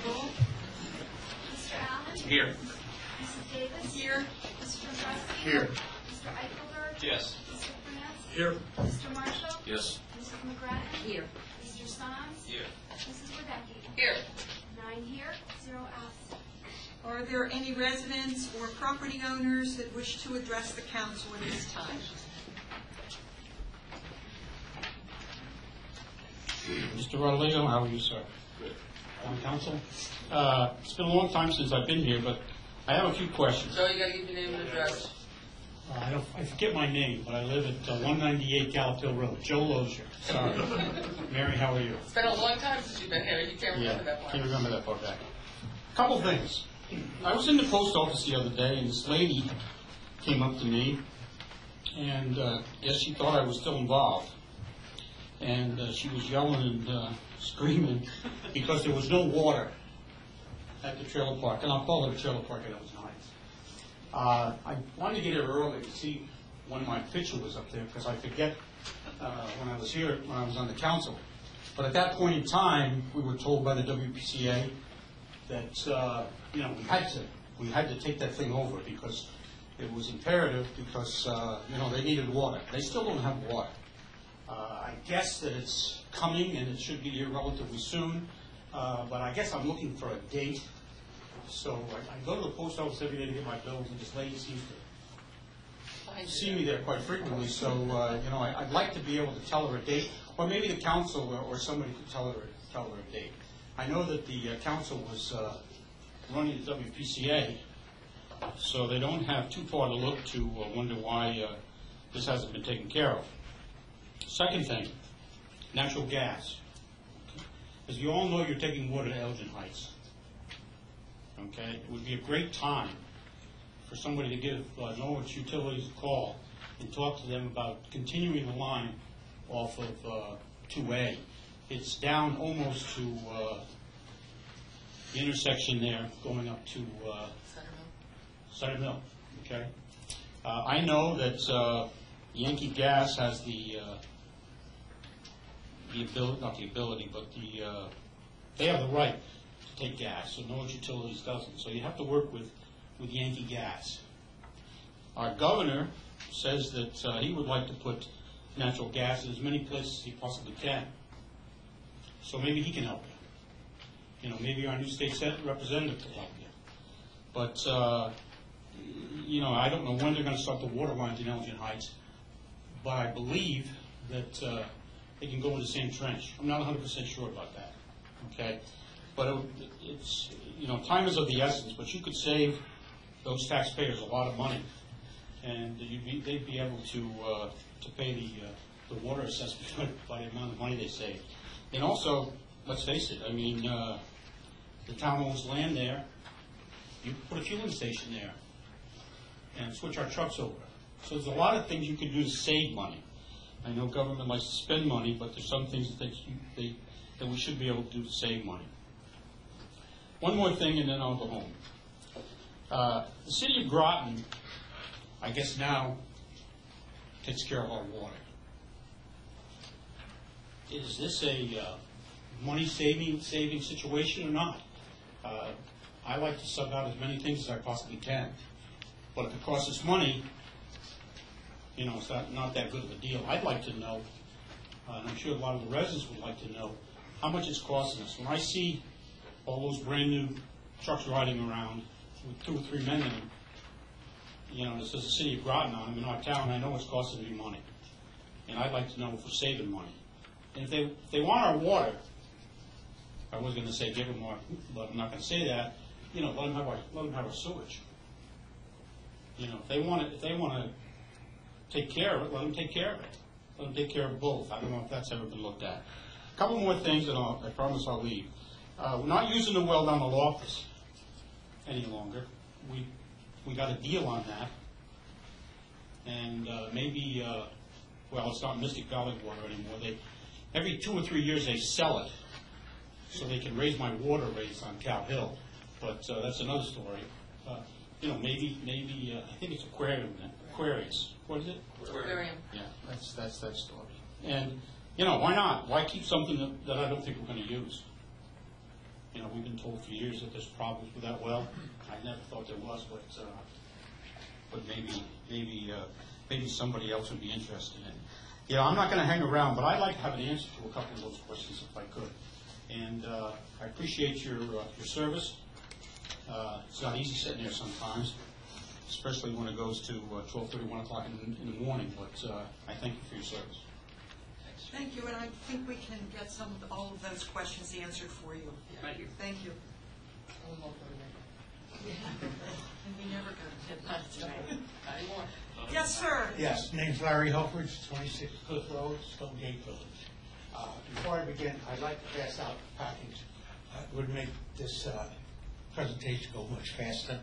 please call the roll? Mr. Allen? Here. Mrs. Davis? Here. Mr. Dombrowski? Here. Mr. Eichelberg? Yes. Mr. France? Here. Mr. Marshall? Yes. Mrs. McGrattan? Here. Mr. Song? Here. Mrs. Wadecki? Here. Nine here, zero absent. Are there any residents or property owners that wish to address the council at this time? Mr. Rodrigo, how are you, sir? Town council? Uh, It's been a long time since I've been here, but I have a few questions. Joe, you gotta give your name and address. Uh, I don't, I forget my name, but I live at uh, 198 Gallup Hill Road, Joe Lozier. Sorry. Mary, how are you? It's been a long time since you've been here, you can't remember that part. can't remember that far back. A couple things. I was in the post office the other day, and this lady came up to me, and uh, guess she thought I was still involved. And uh, she was yelling and uh, screaming because there was no water at the trailer park, and I'll call it a trailer park, I know it's not. Uh, I wanted to get here early to see when my picture was up there, because I forget uh, when I was here, when I was on the council. But at that point in time, we were told by the WPCA that, uh, you know, we had to, we had to take that thing over because it was imperative because, uh, you know, they needed water. They still don't have water. Uh, I guess that it's coming and it should be here relatively soon, uh, but I guess I'm looking for a date. So I, I go to the post office every day to get my bills and this lady seems to see me there quite frequently, so, uh, you know, I- I'd like to be able to tell her a date, or maybe the council or- or somebody could tell her, tell her a date. I know that the uh, council was uh, running the WPCA, so they don't have too far to look to uh, wonder why uh, this hasn't been taken care of. Second thing, natural gas. As you all know, you're taking water to Elgin Heights. Okay? It would be a great time for somebody to give uh, Norwich Utilities a call and talk to them about continuing the line off of uh, 2A. It's down almost to uh, the intersection there, going up to uh, Sutter Mill, okay? Uh, I know that uh, Yankee Gas has the, uh, the ability, not the ability, but the, uh, they have the right to take gas, so Norwich Utilities doesn't. So you have to work with, with Yankee Gas. Our governor says that uh, he would like to put natural gas in as many places as he possibly can. So maybe he can help you. You know, maybe our new state senate representative can help you. But, uh, you know, I don't know when they're gonna start the water lines in Elgin Heights, but I believe that, uh, they can go in the same trench. I'm not hundred percent sure about that, okay? But it- it's, you know, time is of the essence, but you could save those taxpayers a lot of money. And you'd be, they'd be able to, uh, to pay the, uh, the water assessment by the amount of money they save. And also, let's face it, I mean, uh, the town owns land there, you put a fueling station there and switch our trucks over. So there's a lot of things you can do to save money. I know government likes to spend money, but there's some things that they, that we should be able to do to save money. One more thing and then I'll go home. Uh, the city of Groton, I guess now, takes care of our water. Is this a, uh, money saving, saving situation or not? Uh, I like to sub out as many things as I possibly can. But if it costs us money, you know, it's not, not that good of a deal. I'd like to know, uh, and I'm sure a lot of the residents would like to know, how much it's costing us. When I see all those brand-new trucks riding around with two or three men in them, you know, it says the city of Groton on them in our town, I know it's costing me money. And I'd like to know if we're saving money. And if they, if they want our water, I was gonna say give them more, but I'm not gonna say that, you know, let them have our, let them have our sewage. You know, if they want it, if they wanna take care of it, let them take care of it. Let them take care of both. I don't know if that's ever been looked at. A couple more things, and I'll, I promise I'll leave. Uh, we're not using the well down the Loftus any longer. We, we got a deal on that. And, uh, maybe, uh, well, it's not Mystic Valley water anymore. They, every two or three years, they sell it, so they can raise my water rates on Cow Hill. But, uh, that's another story. Uh, you know, maybe, maybe, uh, I think it's aquarium, Aquarius. What is it? Aquarium. Yeah, that's, that's that story. And, you know, why not? Why keep something that, that I don't think we're gonna use? You know, we've been told for years that there's problems with that well. I never thought there was, but, uh, but maybe, maybe, uh, maybe somebody else would be interested in. You know, I'm not gonna hang around, but I'd like to have an answer to a couple of those questions if I could. And, uh, I appreciate your, uh, your service. Uh, it's not easy sitting there sometimes especially when it goes to uh, 12:30, 1 o'clock in in the morning, but uh, I thank you for your service. Thank you, and I think we can get some, of all of those questions answered for you. Thank you. Thank you. And we never go. Not tonight. Yes, sir. Yes, name's Larry Helfrich, 26 Cliff Road, Stonegate Village. Uh, Before I begin, I'd like to pass out a package that would make this uh, presentation go much faster,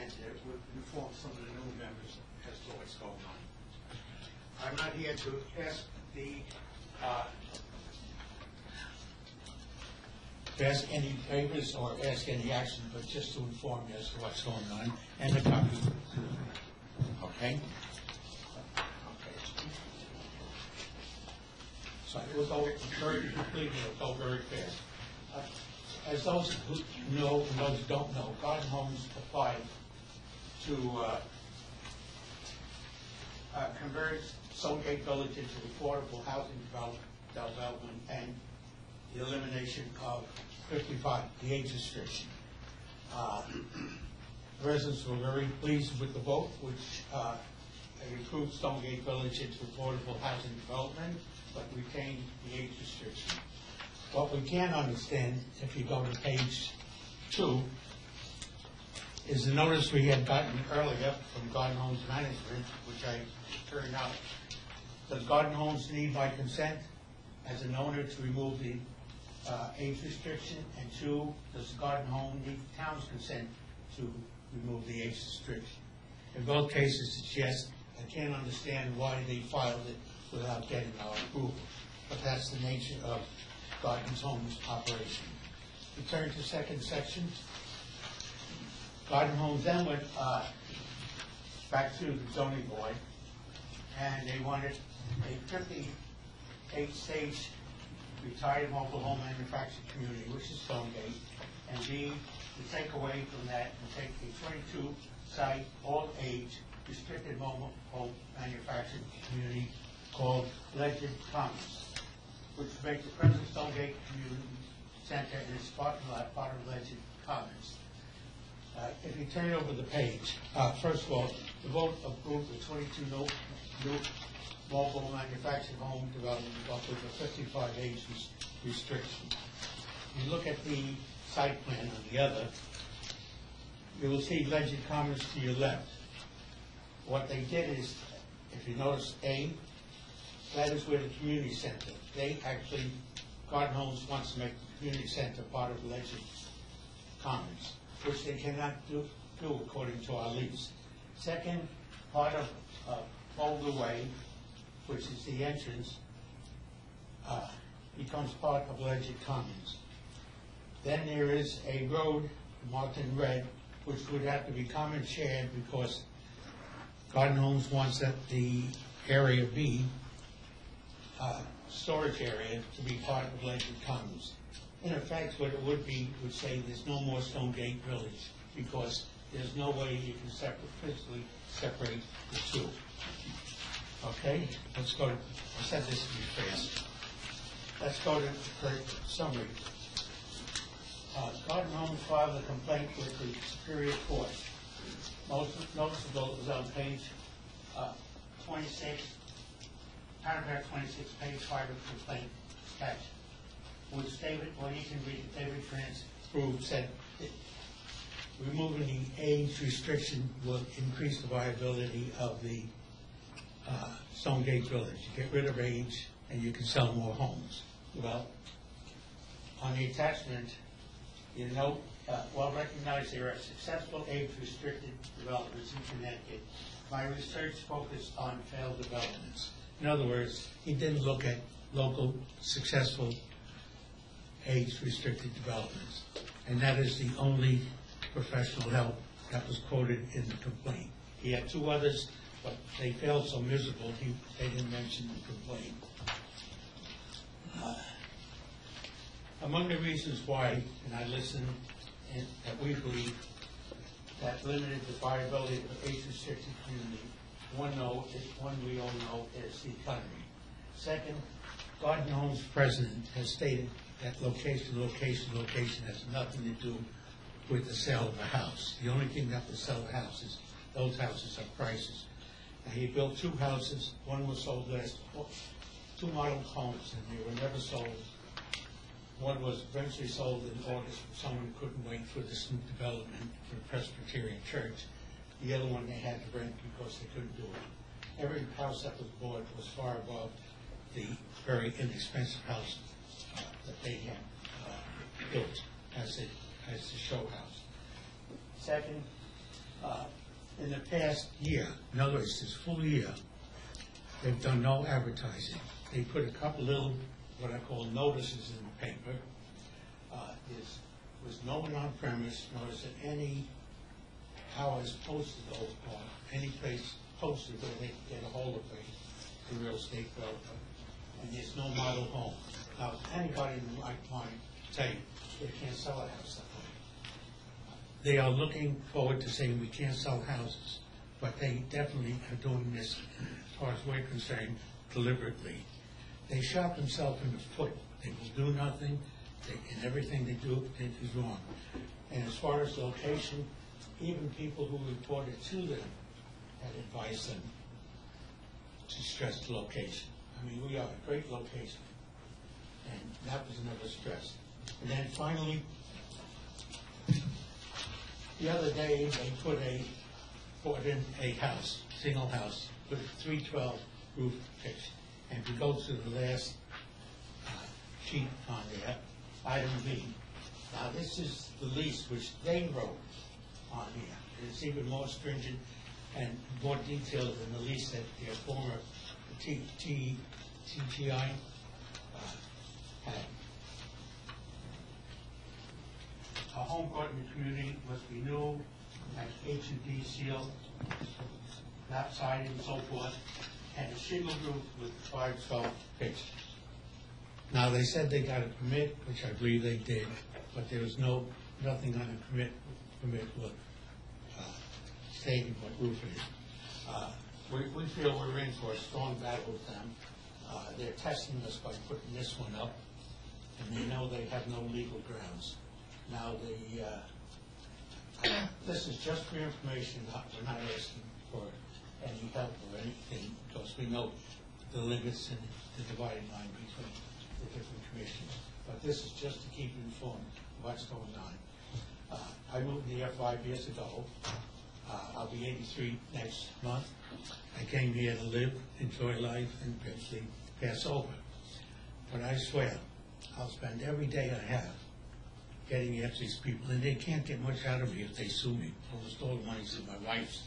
and it would inform some of the new members as to what's going on. I'm not here to ask the uh, ask any favors or ask any action, but just to inform you as to what's going on, and the copy. Okay? Okay. So it was all very quickly, it will go very fast. Uh, As those who know and those who don't know, Garden Homes applied to uh, uh, convert Stonegate Village into affordable housing develop- development and the elimination of 55, the age restriction. Uh, Residents were very pleased with the vote, which uh, improved Stonegate Village into affordable housing development, but retained the age restriction. What we can understand, if you go to page two, is the notice we had gotten earlier from Garden Homes Management, which I turned out. Does Garden Homes need my consent as an owner to remove the uh, age restriction? And two, does the Garden Home need the town's consent to remove the age restriction? In both cases, it's yes. I can't understand why they filed it without getting our approval, but that's the nature of Garden Homes operation. We turn to second section. Garden Homes then went uh, back to the zoning board, and they wanted a 58-stage retired mobile home manufacturing community, which is Stonegate, and B, to take away from that and take a 22-site, all-age, restricted mobile home manufacturing community called Legend Commons, which makes the present Stonegate Community Center and its part of Legend Commons. Uh, If you turn over the page, uh, first of all, the vote approved the 22 new new mobile manufacturing home development with a 55 age res- restriction. You look at the site plan on the other, you will see Legend Commons to your left. What they did is, if you notice A, that is where the community center, they actually, Garden Homes wants to make the community center part of Legend Commons, which they cannot do, do according to our lease. Second, part of uh, Boulder Way, which is the entrance, uh, becomes part of Legend Commons. Then there is a road marked in red, which would have to be common shared because Garden Homes wants that the area B, uh, storage area, to be part of Legend Commons. In effect, what it would be, would say there's no more Stonegate Village, because there's no way you can separate, physically separate the two. Okay, let's go, to I said this to be fast. Let's go to the summary. Uh, Garden Homes filed a complaint with the Superior Court. Most noticeable is on page uh, 26, paragraph 26, page 5 of the complaint attached, which David, well, you can read it, David France proved, said removing the age restriction will increase the viability of the uh, Stonegate Village. You get rid of age, and you can sell more homes. Well, on the attachment, you note, uh, well recognized there are successful age-restricted developments in Connecticut. My research focused on failed developments. In other words, he didn't look at local successful age-restricted developments. And that is the only professional help that was quoted in the complaint. He had two others, but they failed so miserable, he, they didn't mention the complaint. Uh, Among the reasons why, and I listened, that we believe that limited the viability of the age-restricted community, one know, is, one we all know is the economy. Second, Garden Homes president has stated that location, location, location has nothing to do with the sale of a house. The only thing that will sell a house is, those houses are prices. He built two houses, one was sold last, two model homes, and they were never sold. One was eventually sold in August, someone couldn't wait for this new development for Presbyterian Church. The other one they had to rent because they couldn't do it. Every house that was bought was far above the very inexpensive house uh, that they had uh, built as a, as a show house. Second, uh, in the past year, in other words, this full year, they've done no advertising. They put a couple little, what I call notices in the paper, uh, is, was no one on premise, notice there any hours posted or, or any place posted where they can get a hold of a, the real estate developer. And there's no model home. Now, anybody the right mind tell you, they can't sell a house that way. They are looking forward to saying we can't sell houses, but they definitely are doing this, as far as we're concerned, deliberately. They shot themselves in the foot. They will do nothing, they, and everything they do is wrong. And as far as location, even people who reported to them had advised them to stress the location. I mean, we are a great location, and that was another stress. And then finally, the other day, they put a, put in a house, single house, with a three twelve roof pitch. And if you go to the last uh, sheet on there, item B, now this is the lease which they wrote on here. It's even more stringent and more detailed than the lease that their former T, T, TGI. A home court in the community be new, has H and D seal, not siding and so forth, and a shingle roof with five twelve pitch. Now, they said they got a permit, which I believe they did, but there was no, nothing on the permit, permit with, uh, stating what roof it is. Uh, We, we feel we're in for a strong battle with them. Uh, They're testing us by putting this one up, and they know they have no legal grounds. Now, the, uh, this is just for information, not, we're not asking for any help or anything, because we know the limits and the dividing line between the different commissions. But this is just to keep you informed of what's going on. Uh, I moved here five years ago. Uh, I'll be eighty-three next month. I came here to live, enjoy life, and eventually pass over. But I swear, I'll spend every day I have getting after these people, and they can't get much out of me if they sue me. Almost all the money's in my wife's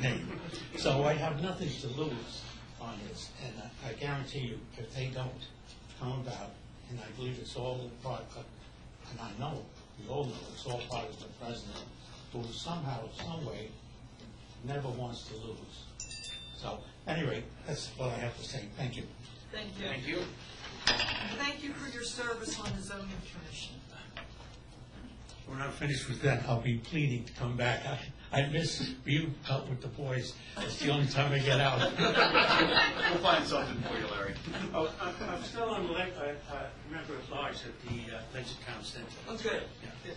name. So I have nothing to lose on this, and I- I guarantee you, if they don't come about, and I believe it's all part of, and I know, we all know, it's all part of the president, who somehow, some way, never wants to lose. So, anyway, that's all I have to say. Thank you. Thank you. Thank you. And Thank you for your service on the zoning commission. When I'm finished with that, I'll be pleading to come back. I, I miss being out with the boys. It's the only time I get out. We'll find something for you, Larry. Oh, I'm I'm still on the, le- uh, uh, member at large at the uh, Legend Town Center. Oh, good. Yeah.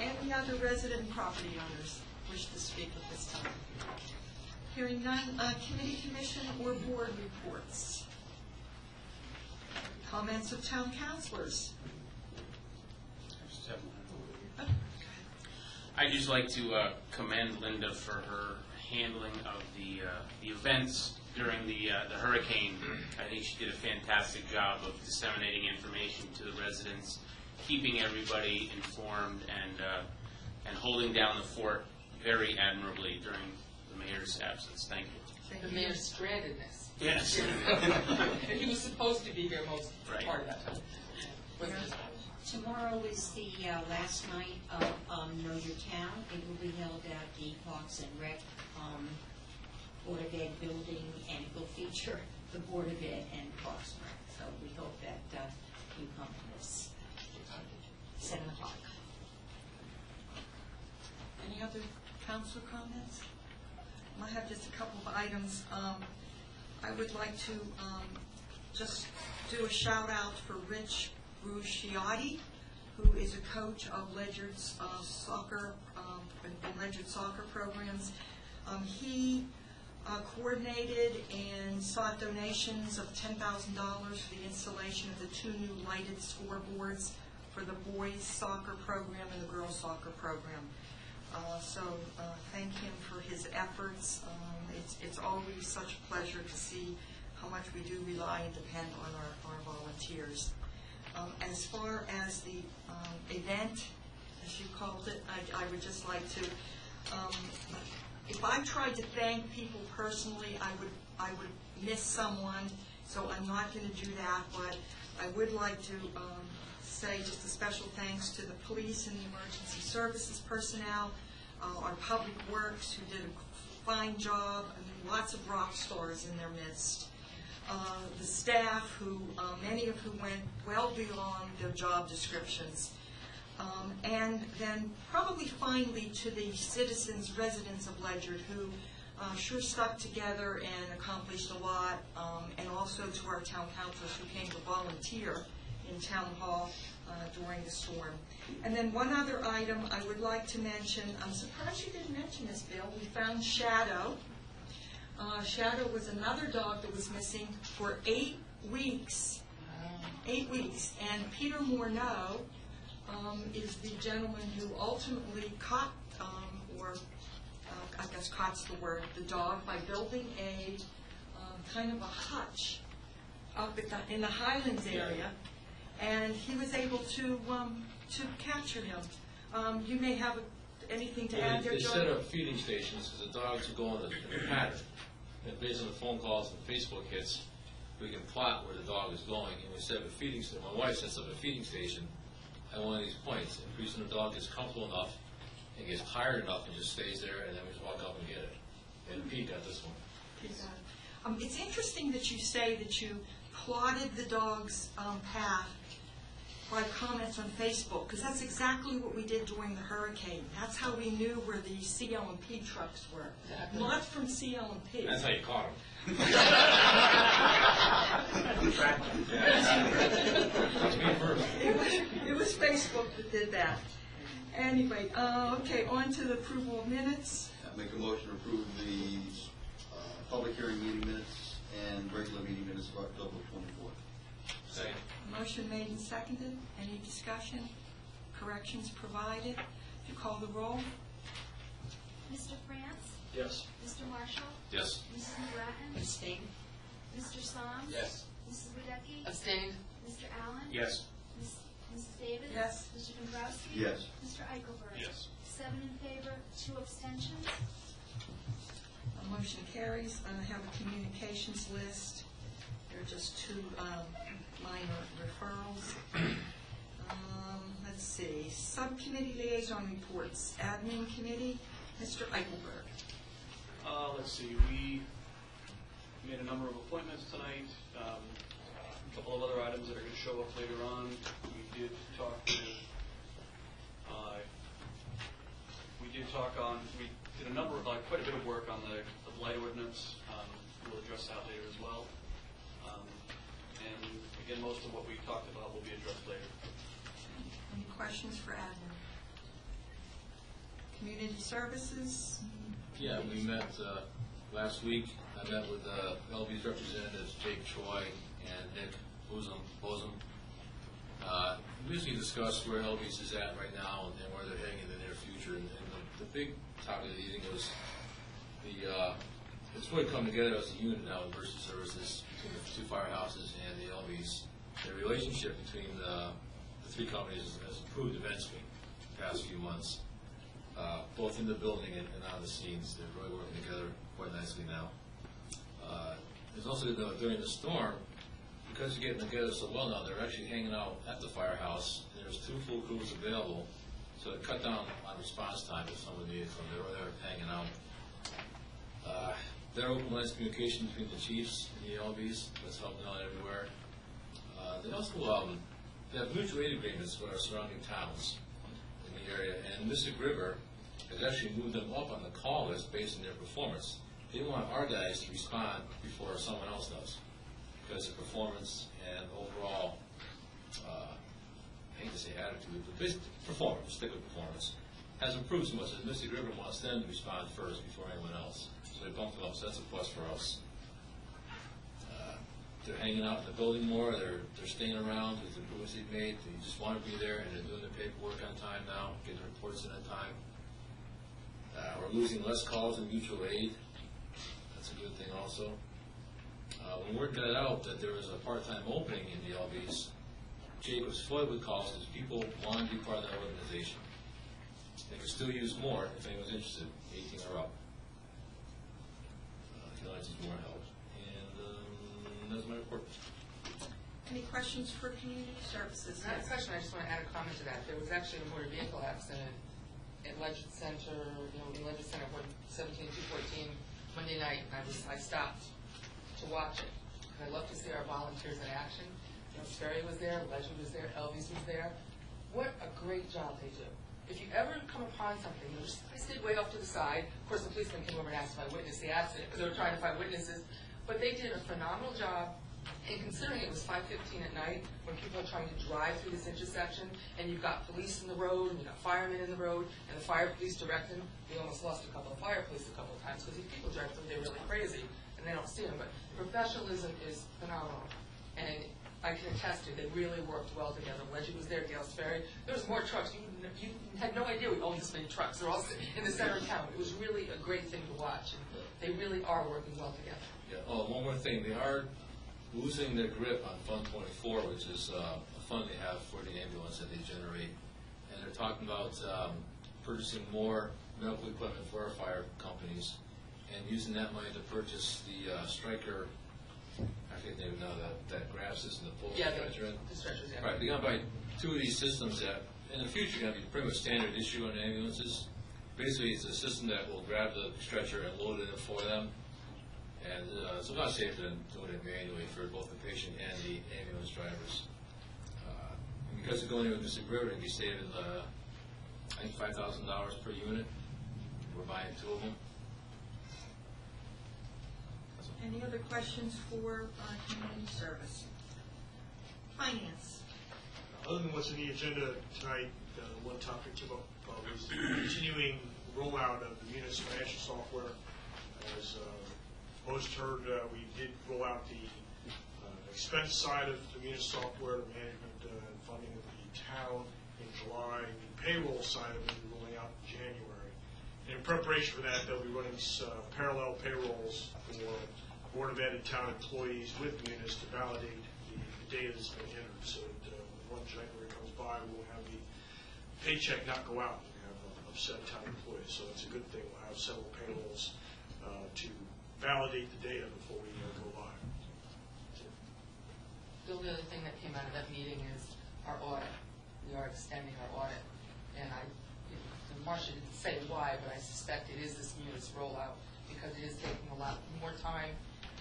Any other resident property owners wish to speak at this time? Hearing none, uh, committee, commission, or board reports? Comments of town councilors? Just have one. I'd just like to uh, commend Linda for her handling of the, uh, the events during the, uh, the hurricane. I think she did a fantastic job of disseminating information to the residents, keeping everybody informed, and, uh, and holding down the fort very admirably during the mayor's absence. Thank you. The mayor's stranded us. Yes. He was supposed to be here most Right. part of that time. Was it- Tomorrow is the uh, last night of um, Know Your Town. It will be held at the Parks and Rec um, Board of Ed building, and it will feature the Board of Ed and Parks and Rec. So we hope that uh, you come to this. Seven o'clock. Any other council comments? I have just a couple of items. Um, I would like to um, just do a shout out for Rich Rusciati, who is a coach of Ledyard's uh, soccer, um, in Ledyard soccer programs. Um, He uh, coordinated and sought donations of $10,000 for the installation of the two new lighted scoreboards for the boys soccer program and the girls soccer program. Uh, So uh, thank him for his efforts. Um, It's it's always such a pleasure to see how much we do rely and depend on our our volunteers. Um, As far as the um, event, as you called it, I I would just like to, um, if I tried to thank people personally, I would I would miss someone, so I'm not going to do that, but I would like to um, say just a special thanks to the police and the emergency services personnel, uh, our public works who did a fine job, I mean, lots of rock stars in their midst. Uh, The staff who, uh, many of who went well beyond their job descriptions. Um, And then probably finally to the citizens, residents of Ledyard who uh, sure stuck together and accomplished a lot, um, and also to our town councils who came to volunteer in town hall during the storm. And then one other item I would like to mention, I'm surprised you didn't mention this, Bill, we found Shadow. Uh, Shadow was another dog that was missing for eight weeks. Eight weeks. And Peter Morneau um, is the gentleman who ultimately caught, um, or uh, I guess caught's the word, the dog by building a um, kind of a hutch up the, in the Highlands area. And he was able to, um, to capture him. Um, You may have anything to add there, they set up feeding stations because the dogs will go in the in the pattern. And based on the phone calls and Facebook hits, we can plot where the dog is going, and we set up a feeding station. My wife sets up a feeding station at one of these points, and pretty soon the dog gets comfortable enough and gets tired enough and just stays there, and then we just walk up and get it. And Pete got this one. Um, It's interesting that you say that you plotted the dog's um, path by comments on Facebook, because that's exactly what we did during the hurricane. That's how we knew where the CL&P trucks were, not from CL&P. That's how you caught him. It was, it was Facebook that did that. Anyway, uh, okay, on to the approval of minutes. I Make a motion to approve the uh, public hearing meeting minutes and regular meeting minutes of October 24th. Second. Motion made and seconded. Any discussion? Corrections provided? If you call the roll? Mr. France? Yes. Mr. Marshall? Yes. Mrs. McGrattan? Abstain. Mr. Soms? Yes. Mrs. Wadecki? Abstain. Mr. Allen? Yes. Miss- Mrs. Davis? Yes. Mr. Dombrowski? Yes. Mr. Eichelberg? Yes. Seven in favor, two abstentions. A motion carries. I have a communications list. There are just two um, minor referrals. Um, Let's see, subcommittee liaison reports, admin committee, Mr. Eichelberg. Uh, let's see, we made a number of appointments tonight, um, a couple of other items that are gonna show up later on. We did talk with, uh, we did talk on, we did a number of, like, quite a bit of work on the, the blight ordinance, um, we'll address that later as well. Um, and again, most of what we talked about will be addressed later. Any questions for admin? Community services? Yeah, we met uh, last week. I met with uh, LB's representatives, Jake Choi and Nick Bosom. Bosom. Uh, We basically discussed where LB's is at right now and and where they're heading in the near future. And and the- the big topic of the meeting was the, uh, it's really come together as a unit now, emergency services, between the two firehouses and the LB's. The relationship between the the three companies has improved immensely the past few months uh, both in the building and and on the scenes. They're really working together quite nicely now. Uh, There's also, know, during the storm, because they're getting together so well now, they're actually hanging out at the firehouse. There's two full crews available, so it cut down on response time if someone needed them. They were there hanging out. Uh, Their open lines of communication between the chiefs and the LBs, that's helping out everywhere. Uh, They also, um, they have mutual aid agreements with our surrounding towns in the area, and Mystic River has actually moved them up on the call list based on their performance. They want our guys to respond before someone else does, because their performance and overall, uh, I hate to say attitude, but basically performance, stick with performance, has improved so much that Mystic River wants them to respond first before anyone else. So they bumped them up, so that's a plus for us. Uh, They're hanging out in the building more, they're, they're staying around with the improvements they've made, they just want to be there, and they're doing their paperwork on time now, getting their reports in on time. Uh, We're losing less calls in mutual aid, that's a good thing also. Uh, When word got out that there was a part-time opening in the LBs, Jake was flooded with calls because people wanted to be part of that organization. They could still use more if anyone's interested, 18 or up. If you'd like to use more help. And um, that's my report. Any questions questions for community services? Not a question, I just want to add a comment to that. There was actually a motor vehicle accident at Ledyard Center, you know, in Ledyard Center, one seventeen, two fourteen, Monday night, and I was, I stopped to watch it. And I love to see our volunteers in action. You know, Sperry was there, Ledyard was there, Elvis was there. What a great job they do. If you ever come upon something, you just, I stayed way off to the side. Of course, the policeman came over and asked if I witnessed the accident, because they were trying to find witnesses. But they did a phenomenal job, and considering it was five fifteen at night, when people are trying to drive through this intersection, and you've got police in the road, and you've got firemen in the road, and the fire police directing, we almost lost a couple of fire police a couple of times, because these people drive through, they're really crazy, and they don't see them, but professionalism is phenomenal. And I can attest to, they really worked well together. Ledyard was there, Gales Ferry, there was more trucks, you, you had no idea we owned this many trucks, they're all in the center of town. It was really a great thing to watch, and they really are working well together. Yeah, oh, one more thing, they are losing their grip on Fund Twenty-four, which is uh, a fund they have for the ambulance that they generate. And they're talking about um, purchasing more medical equipment for our fire companies and using that money to purchase the uh, I forget the name now, that, that grab system, the pull Yeah, the- stretcher. the stretchers, yeah. Right, they're gonna buy two of these systems that, in the future, are gonna be pretty much standard issue on ambulances. Basically, it's a system that will grab the stretcher and load it in for them. And uh, it's a lot safer than doing it manually for both the patient and the ambulance drivers. Uh, and Because of going in with Mr. They'd be saving, uh, I think, five thousand dollars per unit. We're buying two of them. Any other questions for uh, community service? Finance. Other than what's in the agenda tonight, uh, one topic to vote uh, was the continuing rollout of the Munis financial software. As uh, most heard, uh, we did roll out the uh, expense side of the Munis software, management uh, and funding of the town in July. The payroll side of it, rolling out in January. And in preparation for that, they'll be running uh, parallel payrolls for Board of Ed and town employees with Munis to validate the data that's been entered. So that uh, when January comes by, we won't have the paycheck not go out. We have uh, upset town employees. So it's a good thing. We'll have several payrolls uh, to validate the data before we uh, go live. The only other thing that came out of that meeting is our audit. We are extending our audit, and I, and Marcia didn't say why, but I suspect it is this Munis rollout, because it is taking a lot more time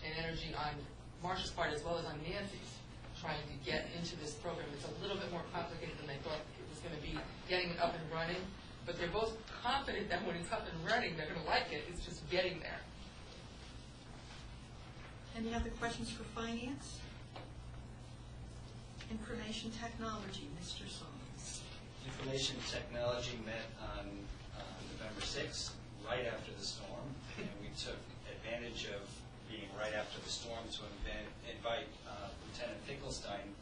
and energy on Marcia's part as well as on Nancy's, trying to get into this program. It's a little bit more complicated than they thought it was gonna be, getting it up and running, but they're both confident that when it's up and running, they're gonna like it, it's just getting there. Any other questions for finance? Information technology, Mr. Solomons. Information technology met on uh, November 6th, right after the storm, and we took advantage of being right after the storm to invite uh, Lieutenant Finkelstein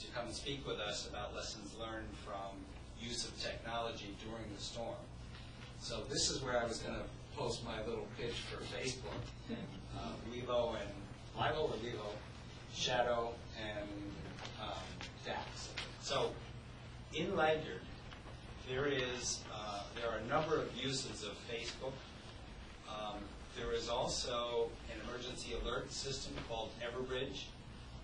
to come and speak with us about lessons learned from use of technology during the storm. So this is where I was going to post my little pitch for Facebook. Uh, Levo and, Livo or Levo, Shadow and um, Dax. So in Ledyard, there is, uh, there are a number of uses of Facebook. Um, There is also emergency alert system called Everbridge,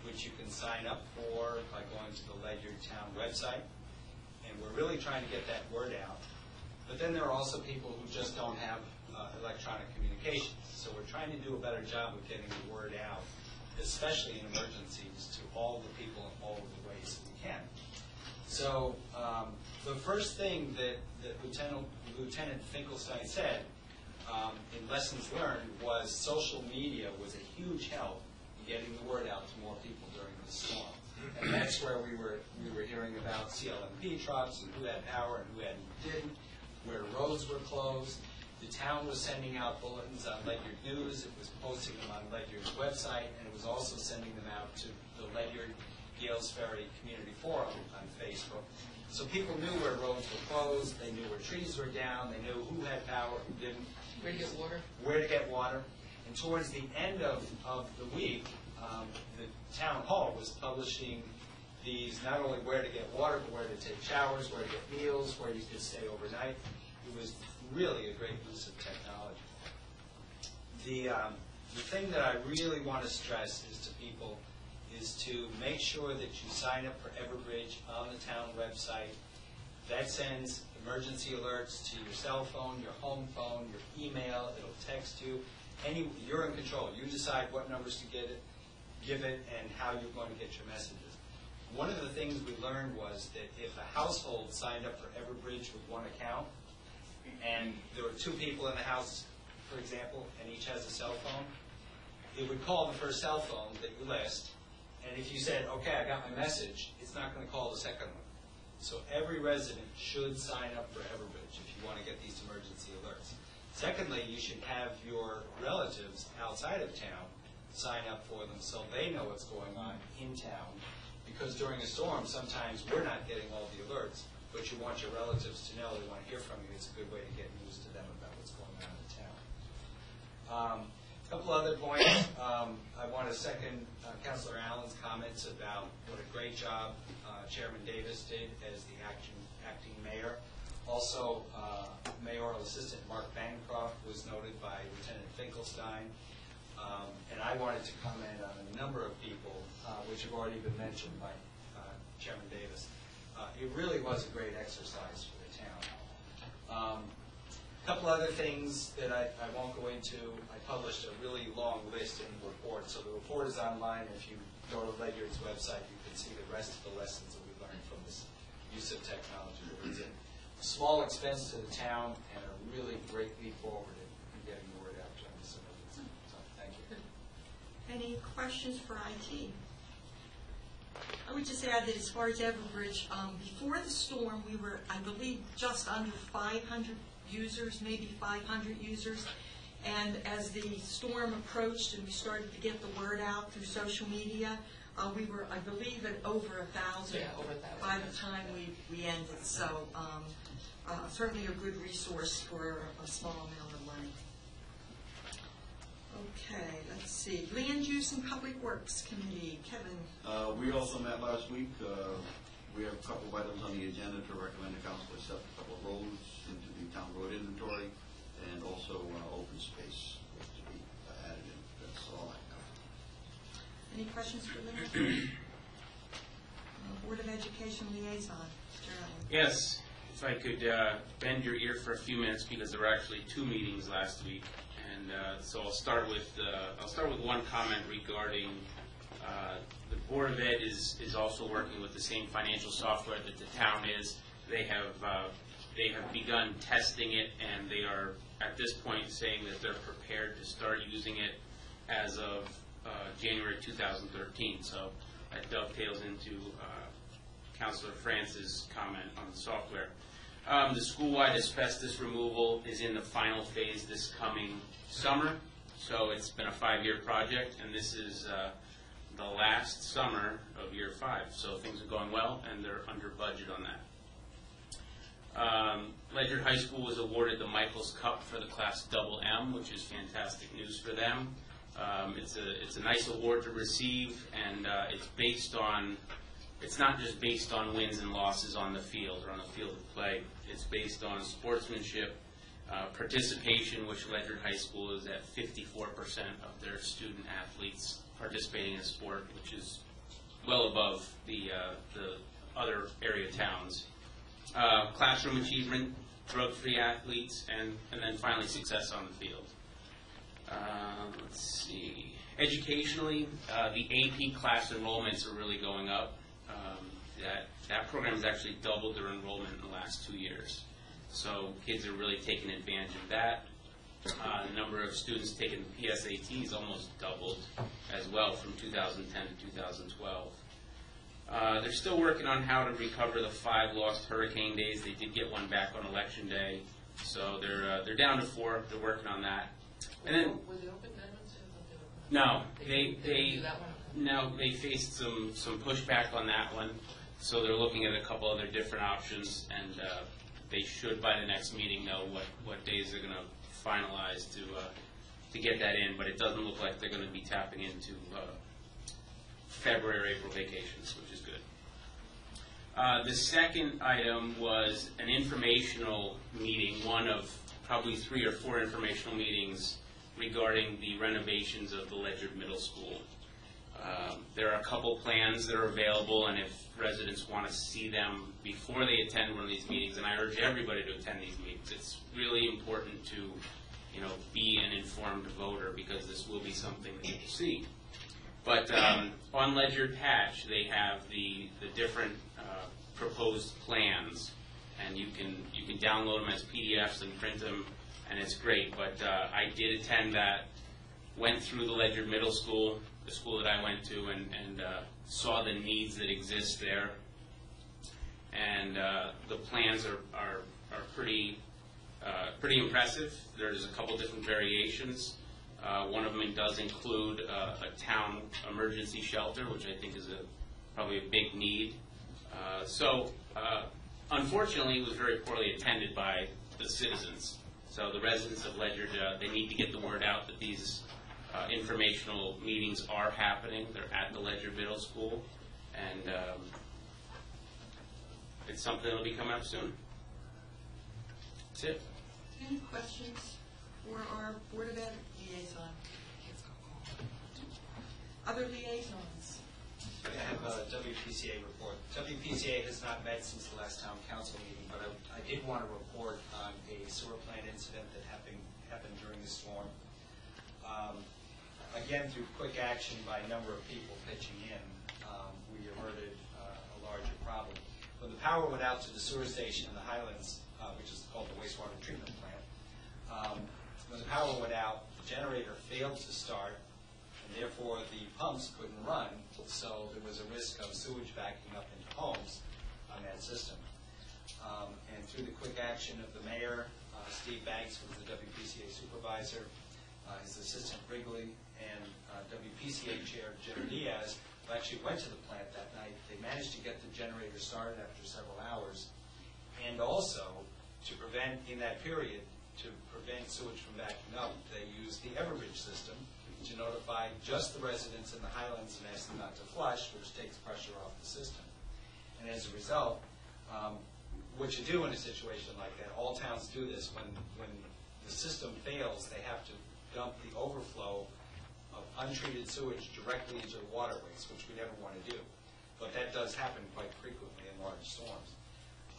which you can sign up for by going to the Ledyard Town website. And we're really trying to get that word out. But then there are also people who just don't have uh, electronic communications. So we're trying to do a better job of getting the word out, especially in emergencies, to all the people in all of the ways that we can. So um, the first thing that that Lieutenant Lieutenant Finkelstein said um, in lessons learned was social media was a huge help in getting the word out to more people during the storm. And that's where we were we were hearing about CL&P trucks and who had power and who had didn't, where roads were closed. The town was sending out bulletins on Ledyard News. It was posting them on Ledyard's website, and it was also sending them out to the Ledyard Gales Ferry Community Forum on Facebook. So people knew where roads were closed, they knew where trees were down, they knew who had power, who didn't. Where to get water? Where to get water. And towards the end of, of the week, um, the town hall was publishing these, not only where to get water, but where to take showers, where to get meals, where you could stay overnight. It was really a great use of technology. The, um, the thing that I really want to stress is to people is to make sure that you sign up for Everbridge on the town website. That sends emergency alerts to your cell phone, your home phone, your email, it'll text you. Any, you're in control. You decide what numbers to get it, give it, and how you're going to get your messages. One of the things we learned was that if a household signed up for Everbridge with one account, and there were two people in the house, for example, and each has a cell phone, it would call the first cell phone that you list, and if you said, okay, I got my message, it's not going to call the second one. So every resident should sign up for Everbridge if you want to get these emergency alerts. Secondly, you should have your relatives outside of town sign up for them so they know what's going on in town. Because during a storm, sometimes we're not getting all the alerts, but you want your relatives to know, they want to hear from you. It's a good way to get news to them about what's going on in town. Um, A Couple other points. Um, I want to second uh, Councilor Allen's comments about what a great job Chairman Davis did as the acting, acting mayor. Also, uh, mayoral assistant Mark Bancroft was noted by Lieutenant Finkelstein. Um, And I wanted to comment on a number of people, uh, which have already been mentioned by uh, Chairman Davis. Uh, It really was a great exercise for the town. Um, Couple other things that I, I won't go into. I published a really long list in the report, so the report is online. If you go to Ledyard's website, you see the rest of the lessons that we learned from this use of technology. It's a small expense to the town and a really great leap forward in in getting the word out during this emergency. So, thank you. Any questions for IT? I would just add that as far as Everbridge, um, before the storm, we were, I believe, just under 500 users, maybe 500 users. And as the storm approached and we started to get the word out through social media, uh, we were, I believe, at over a thousand Yeah, over a thousand. by the time we, we ended. So um, uh, certainly a good resource for a small amount of money. Okay, let's see. Land Use and Public Works Committee, Kevin. Uh, We also met last week. Uh, We have a couple of items on the agenda to recommend the council accept a couple of roads into the town road inventory and also uh, open space to be uh, added in. That's all I have. Any questions for Lynn? Uh, Board of Education Liaison, Mr. Yes, if I could uh, bend your ear for a few minutes, because there were actually two meetings last week. And uh, so I'll start with, uh, I'll start with one comment regarding, uh, the Board of Ed is, is also working with the same financial software that the town is. They have, uh, they have begun testing it, and they are, at this point, saying that they're prepared to start using it as of uh, January 2013. So that dovetails into uh, Councilor France's comment on the software. Um, The school-wide asbestos removal is in the final phase this coming summer, so it's been a five-year project, and this is uh, the last summer of year five. So things are going well, and they're under budget on that. Um, Ledyard High School was awarded the Michaels Cup for the Class Double M, which is fantastic news for them. Um, It's a, it's a nice award to receive, and uh, it's based on, it's not just based on wins and losses on the field or on the field of play. It's based on sportsmanship, uh, participation, which Ledyard High School is at 54% of their student athletes participating in sport, which is well above the, uh, the other area towns. Uh, Classroom achievement, drug-free athletes, and, and then finally success on the field. Uh, Let's see, educationally, uh, the AP class enrollments are really going up. Um, That, that program has actually doubled their enrollment in the last two years. So kids are really taking advantage of that. Uh, The number of students taking the PSATs almost doubled as well from 2010 to 2012. Uh, They're still working on how to recover the five lost hurricane days. They did get one back on election day, so they're, uh, they're down to four. They're working on that. And then, Were they open Veterans? I they no, they, they, that one? no, they faced some, some pushback on that one, so they're looking at a couple other different options, and uh, they should, by the next meeting, know what, what days they're going to finalize to, uh, to get that in, but it doesn't look like they're going to be tapping into uh, February, April vacations, which is good. Uh, The second item was an informational meeting, one of probably three or four informational meetings regarding the renovations of the Ledyard Middle School. Um, There are a couple plans that are available, and if residents want to see them before they attend one of these meetings, and I urge everybody to attend these meetings, it's really important to, you know, be an informed voter, because this will be something that you will see. But um, on Ledyard Patch, they have the, the different uh, proposed plans, and you can, you can download them as PDFs and print them, and it's great. But uh, I did attend that, went through the Ledyard Middle School, the school that I went to, and, and uh, saw the needs that exist there. And uh, the plans are, are, are pretty, uh, pretty impressive. There's a couple different variations. Uh, One of them does include uh, a town emergency shelter, which I think is a, probably a big need. So unfortunately, it was very poorly attended by the citizens. So the residents of Ledyard, uh, they need to get the word out that these uh, informational meetings are happening. They're at the Ledyard Middle School, and um, it's something that'll be coming up soon. That's it. Any questions for our Board of Ed liaison? Other liaisons? I have a WPCA report. WPCA has not met since the last town council meeting, but I, I did want to report on a sewer plant incident that happened, happened during the storm. Um, Again, through quick action by a number of people pitching in, um, we averted uh, a larger problem. When the power went out to the sewer station in the Highlands, uh, which is called the wastewater treatment plant, um, when the power went out, the generator failed to start, and therefore the pumps couldn't run, so there was a risk of sewage backing up into homes on that system. Um, And through the quick action of the mayor, uh, Steve Banks was the WPCA supervisor, uh, his assistant Wrigley, and uh, WPCA chair Jim Diaz, who actually went to the plant that night. They managed to get the generator started after several hours, and also to prevent, in that period, to prevent sewage from backing up, they used the Everbridge system to notify just the residents in the Highlands and ask them not to flush, which takes pressure off the system. And as a result, um, what you do in a situation like that, all towns do this, when, when the system fails, they have to dump the overflow of untreated sewage directly into the waterways, which we never want to do. But that does happen quite frequently in large storms.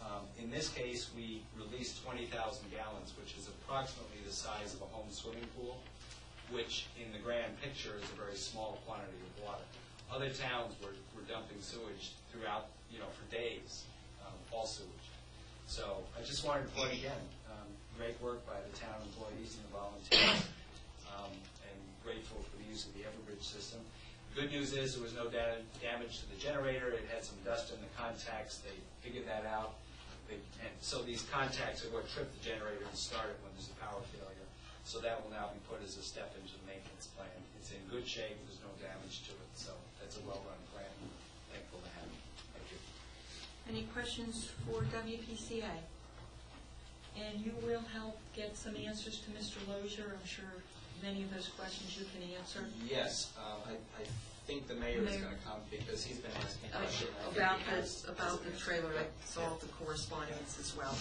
Um, In this case, we released 20,000 gallons, which is approximately the size of a home swimming pool, which in the grand picture is a very small quantity of water. Other towns were were dumping sewage throughout, you know, for days, um, all sewage. So I just wanted to point again, um, great work by the town employees and the volunteers, um, and grateful for the use of the Everbridge system. Good news is there was no da- damage to the generator. It had some dust in the contacts. They figured that out. They- And so these contacts are what trip the generator and start it when there's a power failure. So that will now be put as a step into the maintenance plan. It's in good shape. There's no damage to it. So that's a well-run plan. Thankful to have it. Thank you. Any questions for WPCA? And you will help get some answers to Mr. Lozier. I'm sure many of those questions you can answer. Yes, um, I, I think the mayor is Mayor. going to come because he's been asking Uh, questions. About this, about the trailer, I saw the correspondence as well.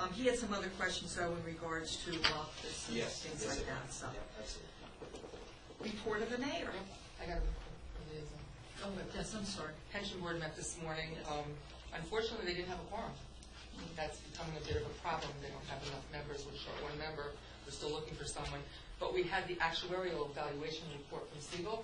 Um, He had some other questions, though, in regards to office and Yes. things yes, like it that, is. so. Yeah, absolutely. Report of the mayor. I got a report for liaison. Oh, yes, I'm sorry. Pension board met this morning. Um, Unfortunately, they didn't have a quorum. That's becoming a bit of a problem. They don't have enough members. We're short one member. We're still looking for someone. But we had the actuarial evaluation report from Siegel,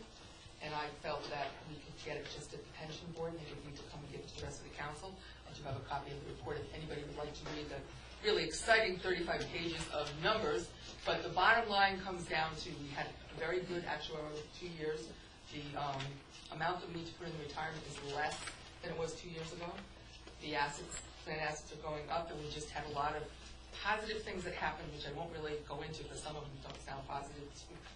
and I felt that we could get it just at the pension board, and they would need to come and give it to the rest of the council. I do have a copy of the report if anybody would like to read the really exciting 35 pages of numbers. But the bottom line comes down to, we had a very good actuarial two years. The um, amount that we need to put in the retirement is less than it was two years ago. The assets, plan assets are going up, and we just had a lot of positive things that happened, which I won't really go into, because some of them don't sound positive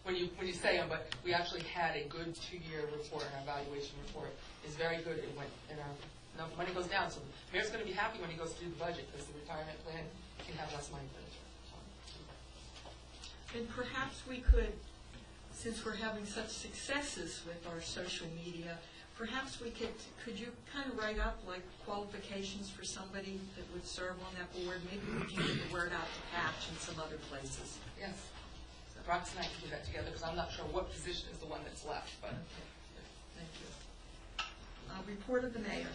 when you, when you say them, but we actually had a good two-year report, and our evaluation report is very good. It went, and our, no, money goes down, so the mayor's gonna be happy when he goes through the budget, because the retirement plan can have less money for it. And perhaps we could, since we're having such successes with our social media, perhaps we could, could you kind of write up like qualifications for somebody that would serve on that board? Maybe we can get the word out to Patch and some other places. Yes. So Rox and I can do that together, because I'm not sure what position is the one that's left, but Thank you. Uh, Report of the mayor.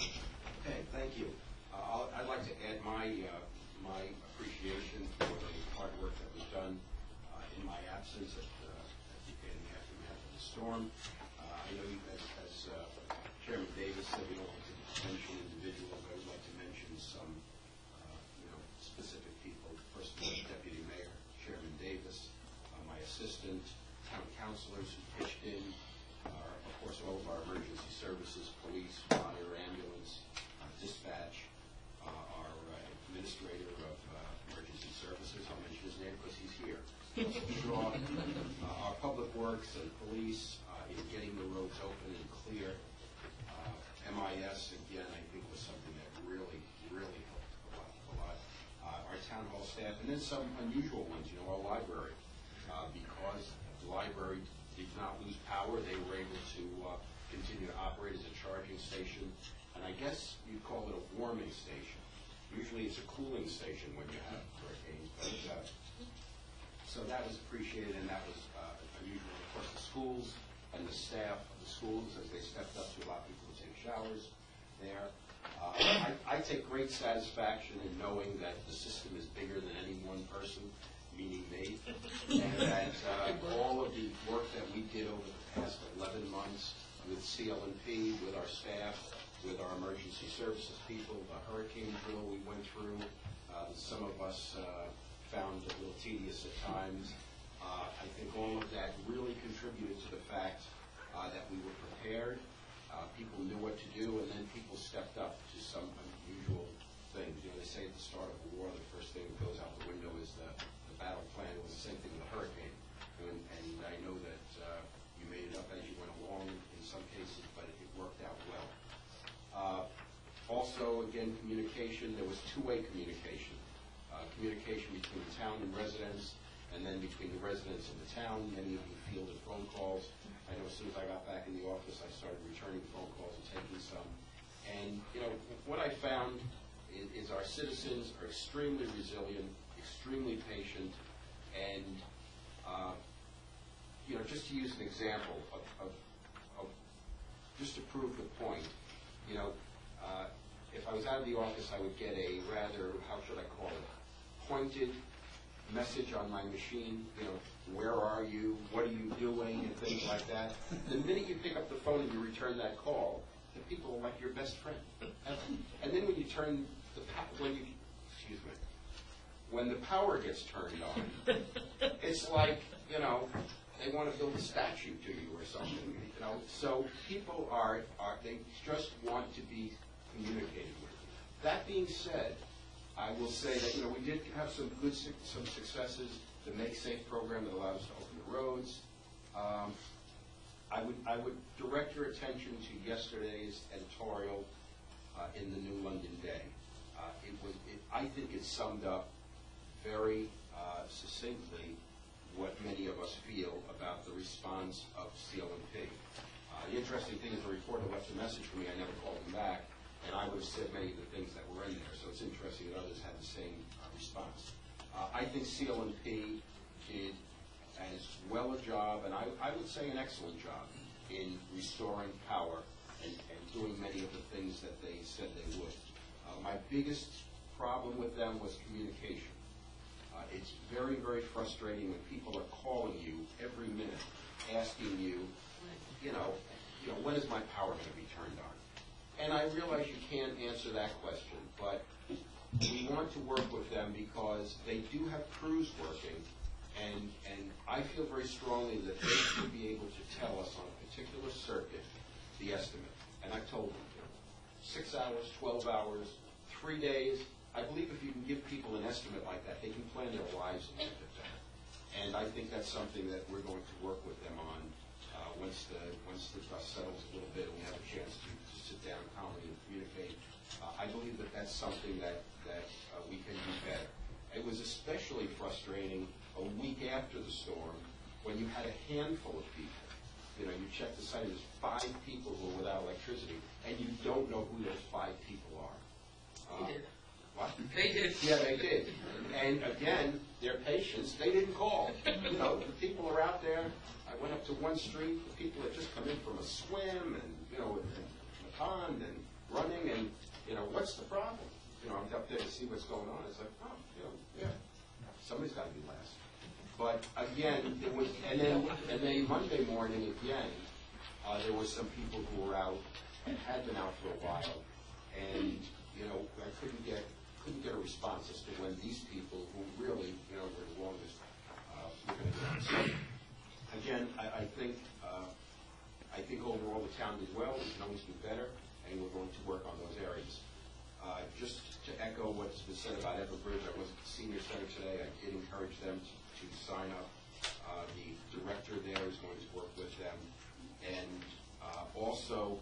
Okay, thank you. Uh, I'd like to add my, uh, my appreciation for the hard work that was done uh, in my absence at, at the in the aftermath of the storm. Uh, I know you, as, as uh, Chairman Davis said, we don't like to mention individuals, I would like to mention some, uh, you know, specific people. First of all, Deputy Mayor Chairman Davis, uh, my assistant, town councilors who pitched in, uh, of course, all of our emergency services, police, fire, ambulance, uh, dispatch, uh, our uh, administrator of uh, emergency services, I'll mention his name because he's here. Shaw, uh, our public works and police uh, in getting the roads open and clear. Uh, MIS, again, I think was something that really, really helped a lot. A lot. Uh, Our town then some unusual ones, you know, our library. Uh, Because the library did not lose power, they were able to uh, continue to operate as a charging station. And I guess you'd call it a warming station. Usually it's a cooling station when you have hurricanes, but uh, so that was appreciated, and that was uh, unusual. Of course, the schools and the staff of the schools, as they stepped up to allow people to take showers there. Uh, I I take great satisfaction in knowing that the system is bigger than any one person, meaning me, and that uh, all of the work that we did over the past 11 months with CL&P, with our staff, with our emergency services people, the hurricane drill we went through, uh, some of us uh, found a little tedious at times. Uh, I think all of that really contributed to the fact uh, that we were prepared, uh, people knew what to do, and then people stepped up to some unusual things. You know, they say at the start of a war, the first thing that goes out the window is the the battle plan. It was the same thing with the hurricane. And and I know that uh, you made it up as you went along in some cases, but it worked out well. Uh, Also, again, communication, there was two-way communication. Uh, Communication between the town and residents, and then between the residents and the town. Many of you fielded phone calls. I know as soon as I got back in the office, I started returning phone calls and taking some. And, you know, what I found i- is our citizens are extremely resilient, extremely patient, and, uh, you know, just to use an example of, of, of just to prove the point, you know, uh, if I was out of the office, I would get a rather, how should I call it, pointed message on my machine, you know, where are you, what are you doing, and things like that. The minute you pick up the phone and you return that call, the people are like your best friend. And then when you turn the, when you, excuse me, when the power gets turned on, it's like, you know, they want to build a statue to you or something, you know. So people are, are, they just want to be communicated with. That being said, I will say that, you know, we did have some good, some successes, the Make Safe program that allows us to open the roads. Um, I would, I would direct your attention to yesterday's editorial uh, in the New London Day. Uh, It was, it, I think it summed up very uh, succinctly what many of us feel about the response of CL&P. Uh, The interesting thing is the reporter left a message for me, I never called him back, and I would have said many of the things that were in there, so it's interesting that others had the same uh, response. Uh, I think CL&P did as well a job, and I, I would say an excellent job, in restoring power and, and doing many of the things that they said they would. Uh, My biggest problem with them was communication. Uh, It's very, very frustrating when people are calling you every minute, asking you, you know, you know, when is my power going to be turned on? And I realize you can't answer that question, but we want to work with them because they do have crews working, and, and I feel very strongly that they should be able to tell us on a particular circuit the estimate. And I've told them, six hours, 12 hours, three days. I believe if you can give people an estimate like that, they can plan their lives a little. And I think that's something that we're going to work with them on uh, once the, once the dust settles a little bit and we have a chance to to sit down calmly and communicate. Uh, I believe that that's something that, that uh, we can do better. It was especially frustrating a week after the storm when you had a handful of people. You know, you check the site, there's five people who are without electricity, and you don't know who those five people are. Uh, They did. What? They did. Yeah, they did. And again, their patients, they didn't call. You know, the people are out there. I went up to one street, the people had just come in from a swim and, you know, the pond and running and, you know, what's the problem? You know, I'm up there to see what's going on. It's like, oh, you know, yeah, somebody's got to be last. But again, it was, and then, and then Monday morning again, uh, there were some people who were out and had been out for a while. And, you know, I couldn't get, couldn't get a response as to when these people who really, you know, were the longest, uh, were going to. So, again, I, I think, uh, I think overall the town did well, we can always do better, and we're going to work on those areas. Uh, Just to echo what's been said about Everbridge, I was at the senior center today, I did encourage them to to sign up. Uh, The director there is going to work with them. And uh, also,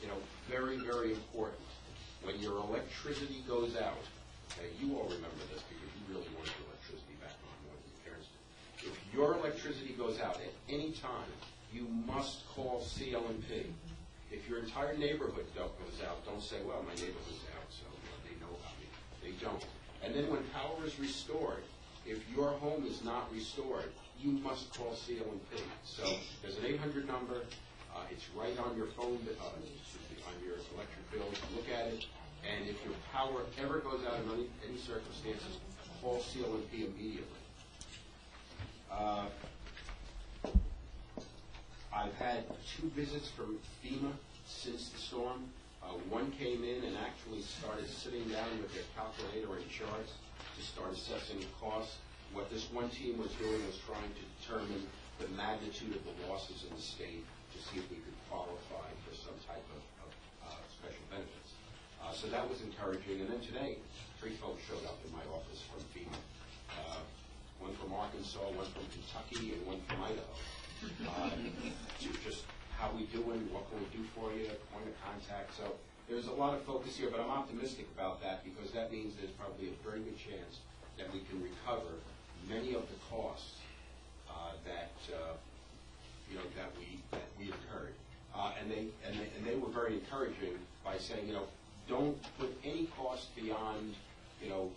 you know, very, very important, when your electricity goes out, okay, you all remember this because you really want your electricity back on more than your parents do. If your electricity goes out at any time, you must call CL&P. If your entire neighborhood goes out, don't say, well, my neighborhood's out, so know, they don't. And then when power is restored, if your home is not restored, you must call CL&P. So there's an 800 number, uh, it's right on your phone, uh, on your electric bill, look at it, and if your power ever goes out in any- any circumstances, call CL&P immediately. Uh, I've had two visits from FEMA since the storm. Uh, One came in and actually started sitting down with their calculator and charts to start assessing the costs. What this one team was doing was trying to determine the magnitude of the losses in the state to see if we could qualify for some type of of, uh, special benefits. Uh, So that was encouraging. And then today, three folks showed up in my office from FEMA. Uh, One from Arkansas, one from Kentucky, and one from Idaho. Uh, to Just how we doing, what can we do for you, point of contact. So there's a lot of focus here, but I'm optimistic about that because that means there's probably a very good chance that we can recover many of the costs uh, that, uh, you know, that we, that we incurred. Uh, And they, and they, and they were very encouraging by saying, you know, don't put any cost beyond, you know,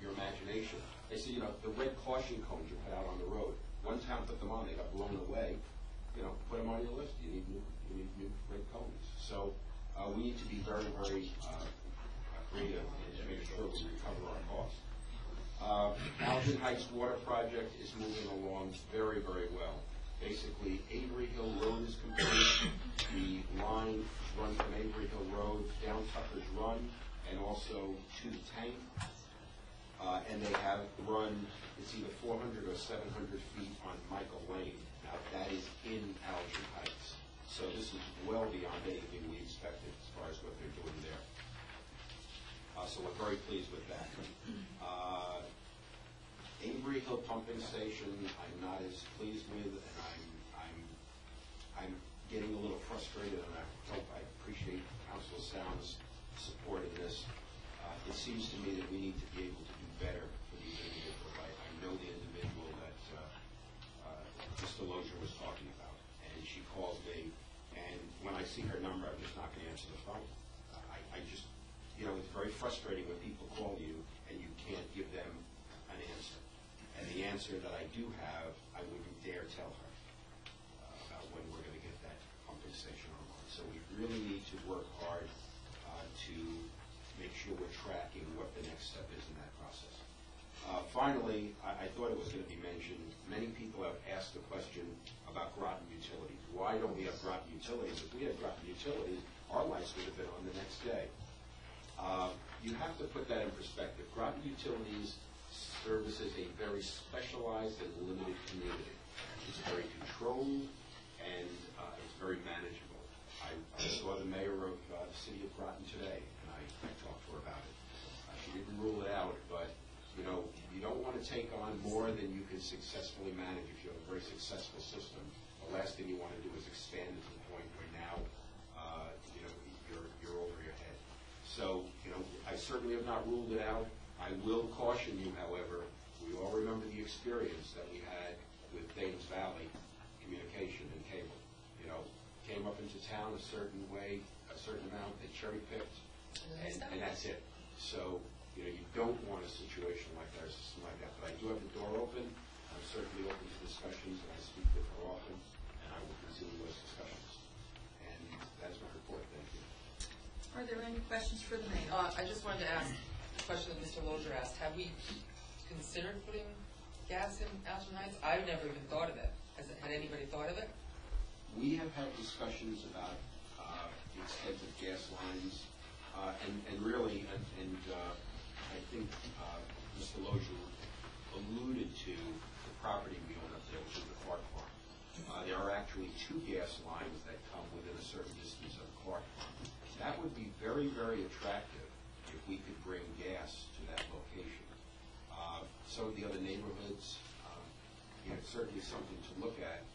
your imagination. They said, you know, the red caution cones you put out on the road, one town put them on, they got blown away. You know, put them on your list, you need new, you need new red cones. So, uh, we need to be very, very, uh, creative to make sure we recover our costs. Uh, Aljen Heights Water Project is moving along very, very well. Basically, Avery Hill Road is complete. The line runs from Avery Hill Road down Tucker's Run and also to the tank. Uh, and they have run, it's either four hundred or seven hundred feet on Michael Lane. Now, that is in Aljen Heights. So this is well beyond anything we expected as far as what they're doing there. Uh, so we're very pleased with that. Uh, Avery Hill Pumping Station, I'm not as pleased with, and I'm, I'm, I'm getting a little frustrated, and I hope, I appreciate Council Sound's support in this. Uh, It seems to me that we need to be able to do better for these individuals. I, I know the individual that uh, uh, Mr. Lozier was talking about, and she calls me, and when I see her number, I'm just not going to answer the phone. Uh, I, I just, you know, it's very frustrating when people call you and you can't give them an answer. And the answer that I do have, I wouldn't dare tell her uh, about when we're going to get that pumping station online. So we really need to work hard uh, to make sure we're tracking what the next step is in that process. Uh, Finally, I I thought it was going to be mentioned, many people have asked the question about Groton Utilities. Why don't we have Groton Utilities? If we had Groton Utilities, our lights would have been on the next day. Uh, You have to put that in perspective. Groton Utilities services a very specialized and limited community. It's very controlled, and uh, it's very manageable. I I saw the mayor of uh, the city of Groton today, and I I talked to her about it. Uh, She didn't rule it out, but, you know, you don't want to take on more than you can successfully manage if you have a very successful system. The last thing you want to do is expand it to the point where now, uh, you know, you're, you're over your head. So, you know, I certainly have not ruled it out. I will caution you, however, we all remember the experience that we had with Davis Valley Communication and Cable. You know, came up into town a certain way, a certain amount, they cherry picked, and, and that's it. So, you know, you don't want a situation like that, a like that. But I do have the door open. I'm certainly open to discussions, and I speak with her often. Questions for the mayor? Uh, I just wanted to ask a question that Mr. Lozier asked. Have we considered putting gas in Aljen Heights? I've never even thought of it. Has, it- had anybody thought of it? We have had discussions about uh, the extent of gas lines, uh, and and really, and- and uh, I think uh, Mr. Lozier alluded to the property we own up there, which is the Clark Farm. Uh, There are actually two gas lines that come within a certain distance of Clark Farm. That would be very, very attractive if we could bring gas to that location. Uh, Some of the other neighborhoods, um, you know, it's certainly something to look at.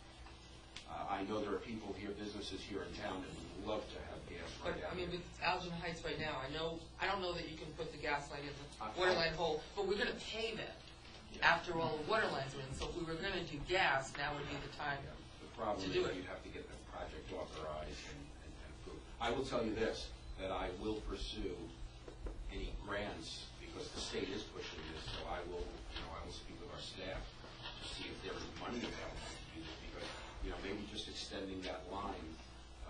Uh, I know there are people here, businesses here in town that would love to have gas But, right I mean, here. with Aljen Heights right now, I know, I don't know that you can put the gas line in I- the water line hole, but we're gonna pave it after all the water lines are in. So if we were gonna do gas, now would be the time. The problem is do it. you'd have to get the project authorized and and and approved. I will tell you this, that I will pursue any grants, because the state is pushing this, so I will, you know, I will speak with our staff to see if there is money available to do this, because, you know, maybe just extending that line,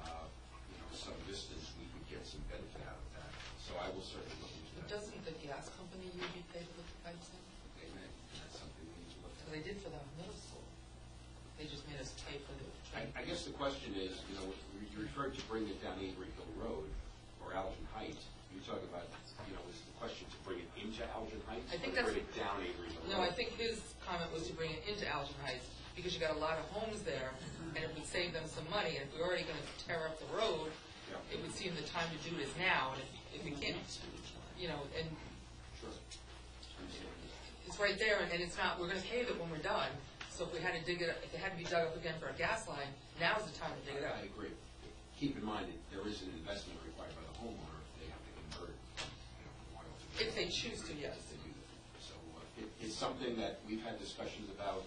uh, you know, some distance, we could get some benefit out of that. So I will certainly look into that. Doesn't the gas company usually pay to put the pipes in? They may, that's something we need to look at. they did for the middle school. They just made us pay for the I. I guess the question is, you know, to bring it down Avery Hill Road or Aljen Heights. You talk about, you know, is the question to bring it into Aljen Heights? I think or that's- bring it down Avery Hill Road? No, I think his comment was to bring it into Aljen Heights, because you got a lot of homes there, and it would save them some money, and if we're already gonna tear up the road, Yeah. it would seem the time to do it is now, and if, if we can't, you know, and Sure. Understand. it's right there, and it's not, we're gonna pave it when we're done, so if we had to dig it, if it had to be dug up again for a gas line, now's the time to dig it up. I agree. Keep in mind that there is an investment required by the homeowner if they have to convert, you know, oil to If they choose to, yes. to do that. So uh, it, it's something that we've had discussions about,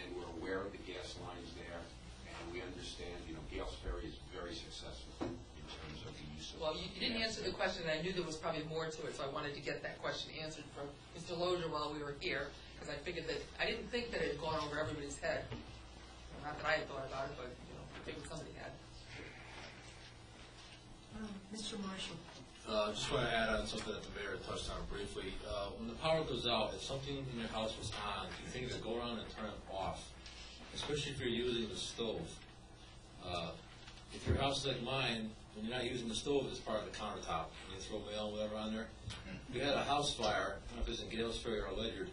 and we're aware of the gas lines there, and we understand, you know, Gales Ferry is very successful in terms of the use of. Well, you you didn't gas. answer the question, and I knew there was probably more to it, so I wanted to get that question answered from Mr. Lozier while we were here, because I figured that, I didn't think that it had gone over everybody's head. Not that I had thought about it, but, you know, I think somebody had. Um, Mr. Marshall? Uh, just want to add on something that the mayor touched on briefly. Uh, when the power goes out, if something in your house was on, you think to go around and turn it off, especially if you're using the stove. Uh, if your house is like mine, when you're not using the stove, it's part of the countertop, you throw mail whatever on there. We had a house fire, I don't know if it was in Gales Ferry or Ledyard.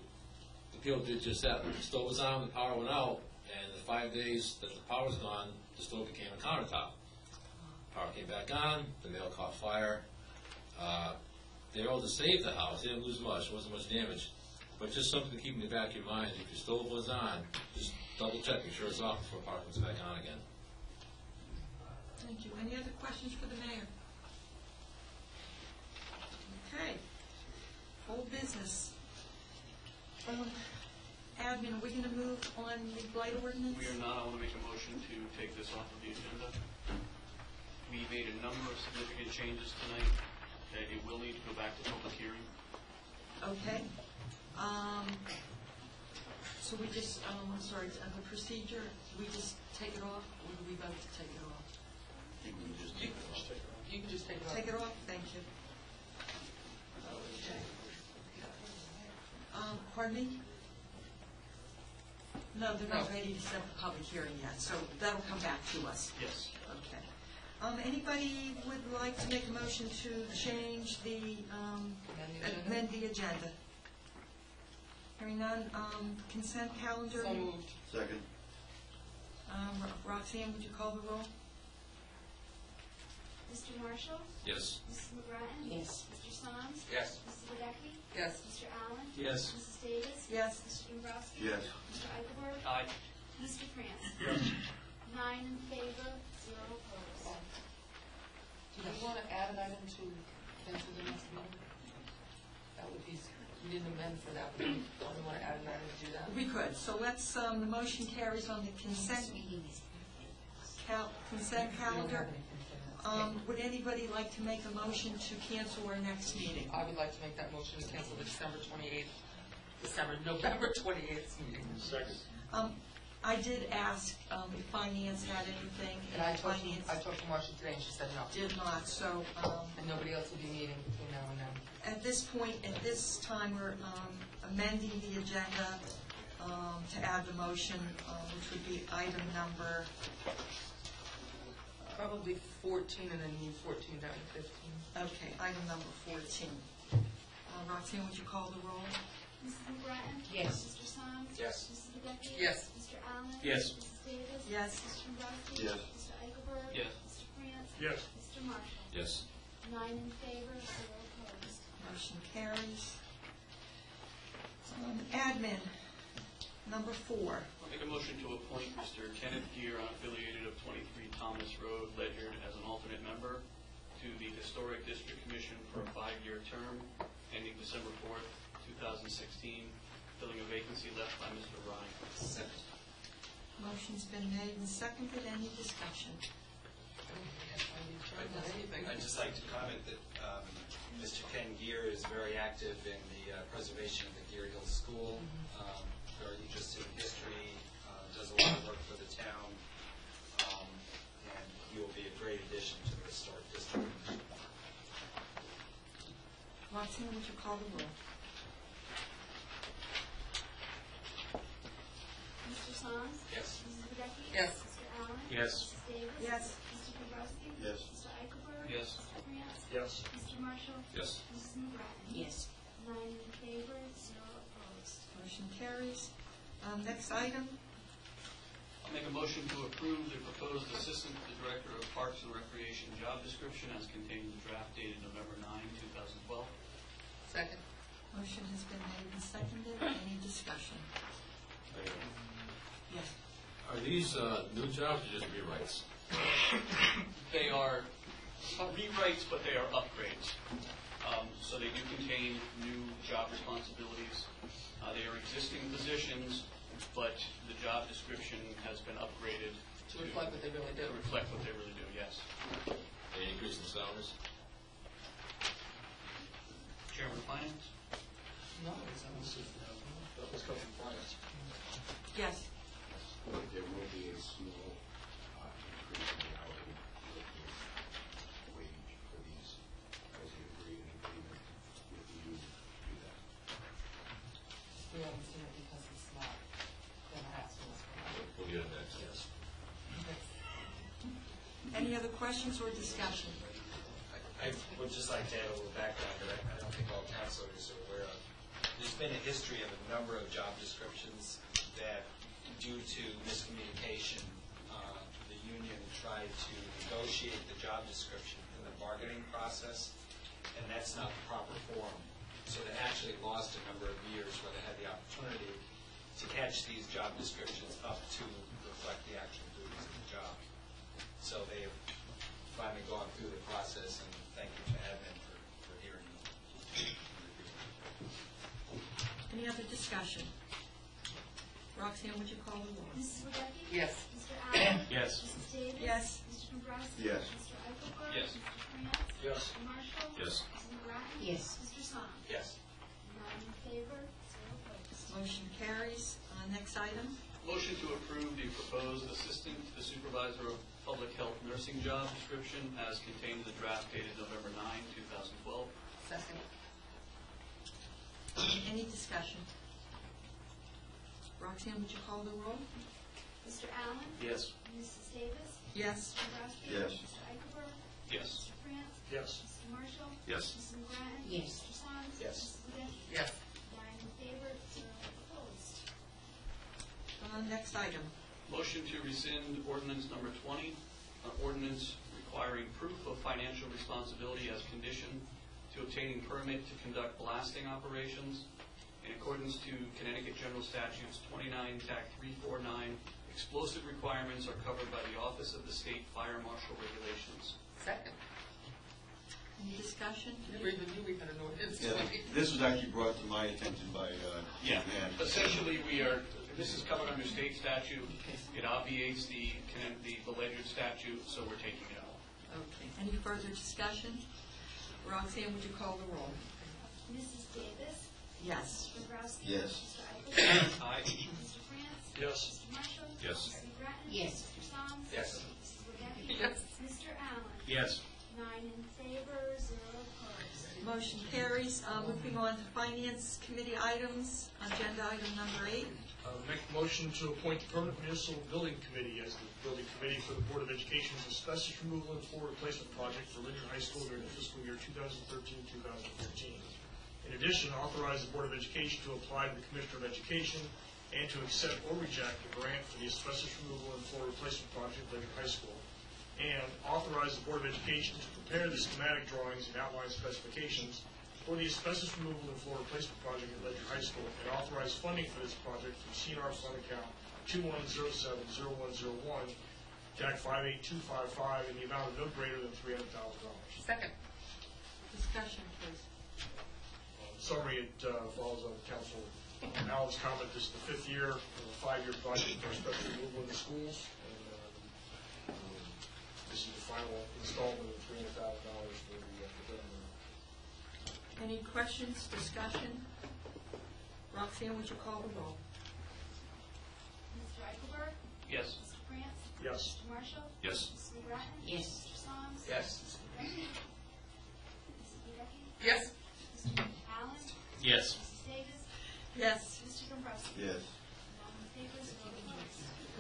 The people did just that. The stove was on, the power went out, and the five days that the power was gone, the stove became a countertop. Power came back on, the mail caught fire. Uh, They were able to save the house, they didn't lose much, wasn't much damage. But just something to keep in the back of your mind, if your stove was on, just double check, make sure it's off before power comes back on again. Thank you. Any other questions for the mayor? Okay. Old business. Um, Admin, are we gonna move on the blight ordinance? We are not, I want to make a motion to take this off of the agenda. We made a number of significant changes tonight, that it will need to go back to public hearing. Okay. Um, so we just, um, I'm sorry, uh, the procedure, we just take it off, or do we vote to take it off? You can just take it off. you can just take it off. Take it off, thank you. Okay. Um, pardon me? No, they're not ready to set the public hearing yet, so that'll come back to us. Yes. Okay. Um, anybody would like to make a motion to change the, um, Amend the agenda? amend the agenda? Hearing none, um, consent calendar? So moved. Second. Um, Roxanne, would you call the roll? Mr. Marshall? Yes. Mrs. McGrattan? Yes. Mr. Soms? Yes. Mrs. Wadecki? Yes. Mr. Allen? Yes. Mrs. Davis? Yes. Mr. Dombrowski? Yes. Mr. Eichelberg? Aye. Mr. France? Nine in favor, zero opposed. Do you want to add an item to cancel the next meeting? That would be, we didn't amend for that, but do you want to add an item to do that? We could, so let's, um, the motion carries on the consent, cal, consent calendar. have anything for that. Um, would anybody like to make a motion to cancel our next meeting? I would like to make that motion to cancel the December twenty-eighth, December, November twenty-eighth meeting. Second. Um, I did ask um, if finance had anything. And I talked, to- finance I talked to Marcia today, and she said no. Did not, so um, And nobody else will be meeting between now and then. at this point, at this time, we're um, amending the agenda um, to add the motion, uh, which would be item number, Probably 14 and then move 14 down to 15. okay, item number 14. Uh, Roxanne, would you call the roll? Mrs. McGrattan? Yes. Mr. Soms? Yes. Mrs. Wadecki? Yes. Mr. Allen? Yes. Mrs. Davis? Yes. Mr. Dombrowski? Yes. Mr. Eichelberg? Yes. Mr. France? Yes. Mr. Marshall? Yes. Nine in favor, zero opposed. Motion carries. Um, Admin, number four. I'll make a motion to appoint Mr. Kenneth Gear, unaffiliated of 23 Thomas Road, Ledyard, as an alternate member to the Historic District Commission for a five-year term ending December 4th, 2016, filling a vacancy left by Mr. Ryan. Motion's been made and seconded. Any discussion? I'd just like to comment that um, Mr. Ken Gear is very active in the uh, preservation of the Gear Hill School, um, very interested in history, uh, does a lot of work for the town, um, and he will be a great addition to the Historic District Commission. Roxanne, would you call the roll? Mr. Soms? Yes. Mrs. Wadecki? Yes. Mr. Allen? Yes. Mrs. Davis? Yes. Mr. Dombrowski? Yes. Mr. Eichelberg? Yes. Mr. France? Yes. Mr. Marshall? Yes. Mrs. McGrattan? Yes. Nine in favor, zero opposed. Motion carries. Um, Next item, I'll make a motion to approve the proposed Assistant to the Director of Parks and Recreation job description as contained in the draft dated November 9, 2012. Second. motion has been made and seconded. Any discussion? Yes. Are these uh, new jobs or just rewrites? They are uh, rewrites, but they are upgrades. Um, So they do contain new job responsibilities. Uh, They are existing positions, but the job description has been upgraded To reflect what they really do. to reflect what they really do, yes. Any increase in salaries? Chairman of Finance? No, it's not. Yes. There will be a small uh, increase in the hourly wage for these, as you agree in agreement with the union to do that. We haven't seen it because it's not been asked for us. We'll get it next. Yes. Any other questions or discussion? I would just like to add a little background that I I don't think all councilors are aware of. There's been a history of a number of job descriptions that, due to miscommunication, uh, the union tried to negotiate the job description in the bargaining process, and that's not the proper form. So they actually lost a number of years where they had the opportunity to catch these job descriptions up to reflect the actual duties of the job. So they have finally gone through the process, and thank you to admin for, for hearing them. Any other discussion? Roxanne, would you call the roll? Mrs. Wadecki? Yes. Mr. Allen? Yes. Mrs. Davis? Yes. Mr. Dombrowski? Yes. Mr. Eichelberg? Yes. Mr. France? Yes. Mr. Marshall? Yes. Mrs. McGrattan? Yes. Mr. Soms? Yes. Nine in favor, zero opposed. Motion carries. Uh, Next item, Motion to approve the proposed Assistant to the Supervisor of Public Health Nursing job description as contained in the draft dated November 9, 2012. Second. any discussion? Roxanne, would you call the roll? Mr. Allen? Yes. Mrs. Davis? Yes. Mr. Dombrowski? Yes. Mr. Eichelberg? Yes. Mr. France? Yes. Mr. Marshall? Yes. Mrs. McGrattan? Yes. Mr. Soms? Yes. Mrs. Wadecki? Yes. Nine in favor, zero opposed. Uh, Next item, Motion to rescind ordinance number 20, an ordinance requiring proof of financial responsibility as condition to obtaining permit to conduct blasting operations in accordance to Connecticut General Statutes 29, TAC 349. Explosive requirements are covered by the Office of the State Fire Marshal Regulations. Second. any discussion? Never even knew we had an ordinance. Yeah, this was actually brought to my attention by, uh, Yeah, Ann. essentially, we are, this is covered under state statute. It obviates the, Conne- the the Ledyard statute, so we're taking it out. Okay, any further discussion? Roxanne, would you call the roll? Mrs. Davis? Yes. Mr. Dombrowski? Yes. Mr. Eichelberg? Aye. Mr. France? Yes. Mr. Marshall? Yes. Mrs. McGrattan? Yes. Mr. Soms? Yes. Mrs. Wadecki? Yes. Mr. Allen? Yes. Nine in favor, zero opposed. Motion carries. Uh, Moving on to Finance Committee items, agenda item number eight. Uh, Make a motion to appoint the permanent municipal building committee as the building committee for the Board of Education's asbestos removal and floor replacement project for Ledyard High School during the fiscal year 2013-2014. In addition, authorize the Board of Education to apply to the Commissioner of Education and to accept or reject a grant for the asbestos removal and floor replacement project at Ledyard High School. And authorize the Board of Education to prepare the schematic drawings and outline specifications for the asbestos removal and floor replacement project at Ledyard High School, and authorize funding for this project from CNR fund account 21070101, TAC 58255, in the amount of no greater than $300,000. Second. Discussion, please. Summary, it uh, follows on Council Allen's comment, this is the fifth year of a five-year project for asbestos removal in the schools, and um, um, this is the final installment of $300,000 for the uh, for the Any questions, discussion? Roxanne, would you call the roll? Mr. Eichelberg? Yes. Mr. France? Yes. Mr. Marshall? Yes. Mrs. McGrattan? Yes. Mr. Soms? Yes. Mrs. Wadecki? Mrs. Wadecki? Yes. Mr. Allen? Yes. Mrs. Davis? Yes. Mr. Dombrowski? Yes. Nine in favor, zero.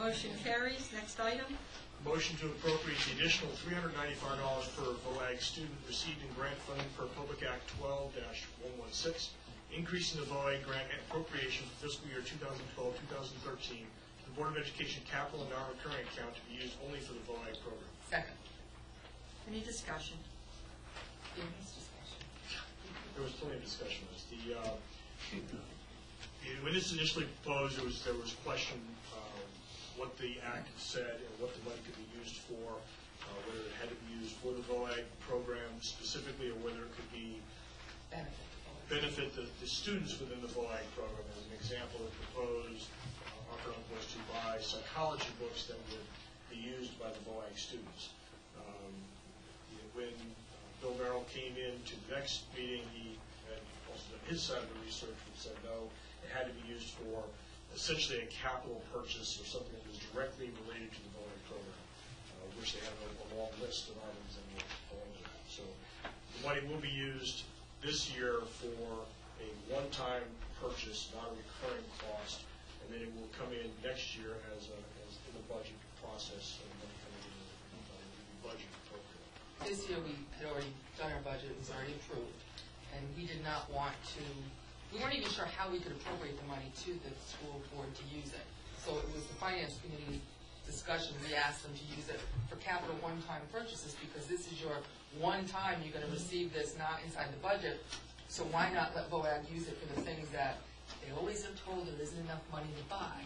Motion carries. Next item. Motion to appropriate the additional $395 per VOAG student received in grant funding per Public Act 12-116, increasing the VOAG grant appropriation for fiscal year 2012-2013 to the Board of Education capital and non-recurring account to be used only for the VOAG program. Second. Any discussion? There was plenty of discussion on this. The, uh, when this initially proposed, there was, there was question um, what the act said and what the money could be used for, uh, whether it had to be used for the VOAG program specifically, or whether it could be Benefit. the, the students within the VOAG program. As an example, it proposed, uh, Arthur was to buy psychology books that would be used by the VOAG students. Um, When Bill Merrill came in to the next meeting, he had also done his side of the research and said, no, it had to be used for essentially a capital purchase or something that was directly related to the VOAG program, uh, which they have a a long list of items will belong to that. So the money will be used this year for a one-time purchase, not a recurring cost, and then it will come in next year as a, as in the budget process, and money coming in uh, the budget. This year, we had already done our budget, it was already approved, and we did not want to, we weren't even sure how we could appropriate the money to the school board to use it. So it was the finance committee discussion, we asked them to use it for capital one-time purchases, because this is your one time you're gonna receive this not inside the budget, so why not let VOAG use it for the things that they always have told there isn't enough money to buy?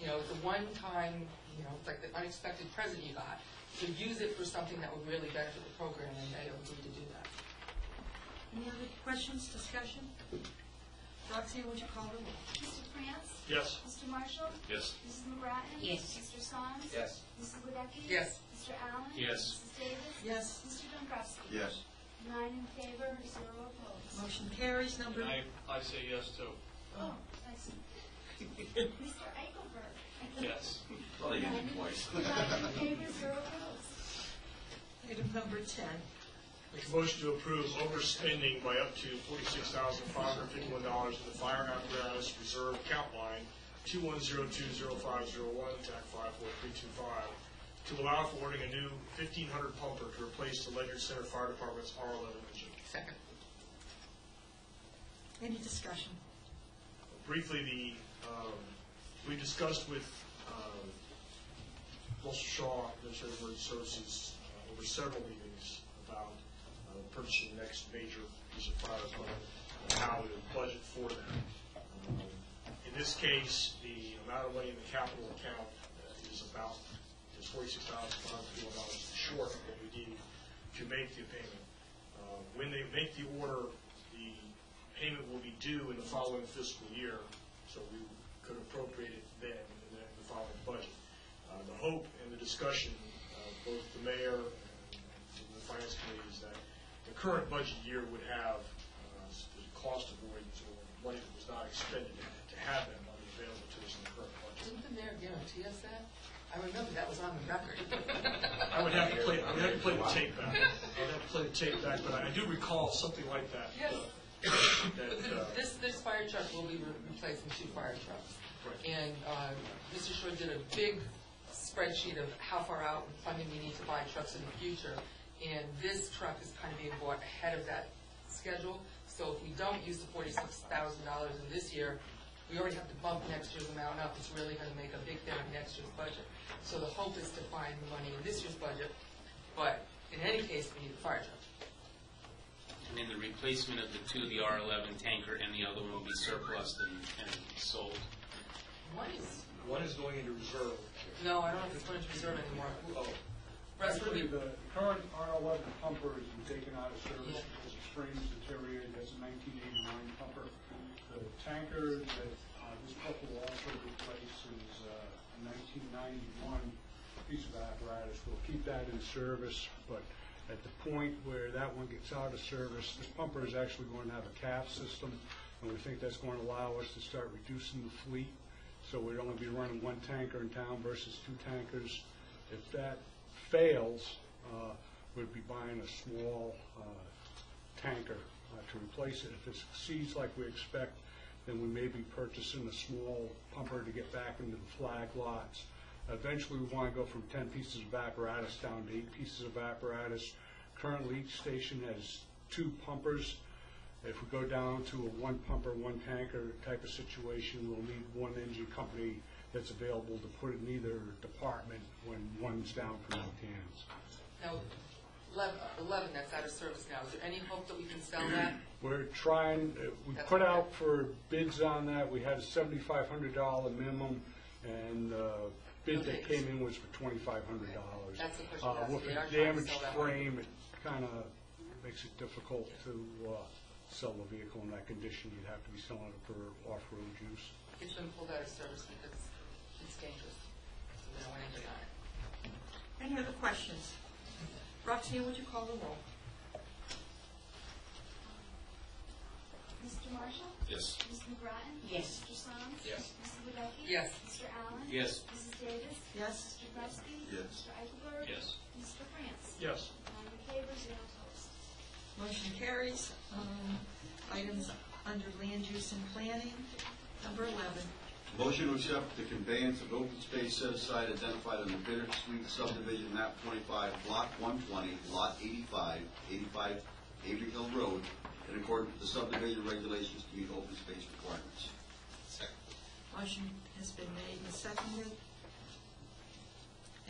You know, it's a one-time, you know, it's like the unexpected present you got. So use it for something that would really benefit the program, and they agreed to do that. Any other questions, discussion? Roxanne, would you call the roll? Mr. France? Yes. Mr. Marshall? Yes. Mrs. McGrattan? Yes. Mr. Soms? Yes. Mrs. Wadecki? Yes. Mr. Allen? Yes. Mrs. Davis? Yes. Mr. Dombrowski? Yes. Nine in favor, zero opposed. Motion carries. Number, I, I say yes too. Oh, I see. Mr. Eichelberg? Yes. Well, you did twice. Nine in favor, zero opposed. item number 10. Make a motion to approve overspending by up to forty-six thousand five hundred fifty-one dollars in the fire apparatus reserve account line two one zero two zero five zero one, TAC five four three two five, to allow for ordering a new fifteen hundred pumper to replace the Ledyard Center Fire Department's R eleven engine. Second. Any discussion? Briefly, the, um, we discussed with um, Russell Shaw, Administrative Emergency Services, uh, over several meetings about uh, purchasing the next major piece of fire equipment, and how to budget for that. Um, In this case, the amount of money in the capital account uh, is about, is forty-six thousand five hundred fifty-one dollars short of what we need to make the payment. Uh, When they make the order, the payment will be due in the following fiscal year, so we could appropriate it then in the the following budget. Uh, The hope and the discussion of both the mayor and the finance committee is that the current budget year would have uh, the cost avoidance or money that was not expended, to have that money available to us in the current budget. didn't the mayor guarantee us that? I remember that was on the record. I would have to play, I would have to play the tape back. I would have to play the tape back, but I do recall something like that. Yes. uh, That, uh, This, this fire truck will be re- replacing two fire trucks. Right. And uh, Mr. Shore did a big spreadsheet of how far out in funding we need to buy trucks in the future. And this truck is kind of being bought ahead of that schedule. So if we don't use the forty-six thousand dollars in this year, we already have to bump next year's amount up. It's really gonna make a big dent in next year's budget. So the hope is to find the money in this year's budget, but in any case, we need a fire truck. And in the replacement of the two, the R11 tanker and the other one will be surplus and, and sold. One is, One is going into reserve. no, I don't know if it's going to reserve anymore. Oh, Rest will be, Actually, the current R11 pumper has been taken out of service Yeah. because the frame's deteriorated. That's a 1989 pumper. The tanker that uh, this pumper will also replace is uh, a 1991 piece of apparatus. We'll keep that in service, but at the point where that one gets out of service, this pumper is actually going to have a CAF system, and we think that's going to allow us to start reducing the fleet. So we'd only be running one tanker in town versus two tankers. If that fails, uh, we'd be buying a small uh, tanker uh, to replace it. If it succeeds like we expect, then we may be purchasing a small pumper to get back into the flag lots. Eventually, we want to go from 10 pieces of apparatus down to eight pieces of apparatus. Currently, each station has two pumpers. If we go down to a one pumper, one tanker type of situation, we'll need one engine company that's available to put in either department when one's down for maintenance. now, 11 that's out of service now. Is there any hope that we can sell that? We're trying, uh, we That's put okay. out for bids on that, we had a seventy-five hundred dollar minimum, and the bid that came in was for twenty-five hundred dollars. That's the question Uh, that's- With we a are trying to damaged sell that one. frame, it kind of makes it difficult to uh, sell the vehicle in that condition. You'd have to be selling it for off-road use. It's been pulled out of service because it's dangerous. So we don't want anybody on it. Any other questions? Roxanne, would you what you call the roll? Mr. Marshall? Yes. Ms. McGrattan? Yes. Mr. Soms? Yes. Mrs. Wadecki? Yes. Mr. Allen? Yes. Mrs. Davis? Yes? Mr. Grusky? Yes. Mr. Eichelberg? Yes. Mr. France? yes. Nine in favor, zero opposed. Motion carries. Um, Items under land use and planning, number 11. Motion to accept the conveyance of open space set aside identified on the Bittersweet subdivision map twenty-five, block one twenty, lot 85, 85 Avery Hill Road, in accordance with the subdivision regulations to meet open space requirements. Second. Motion has been made and seconded.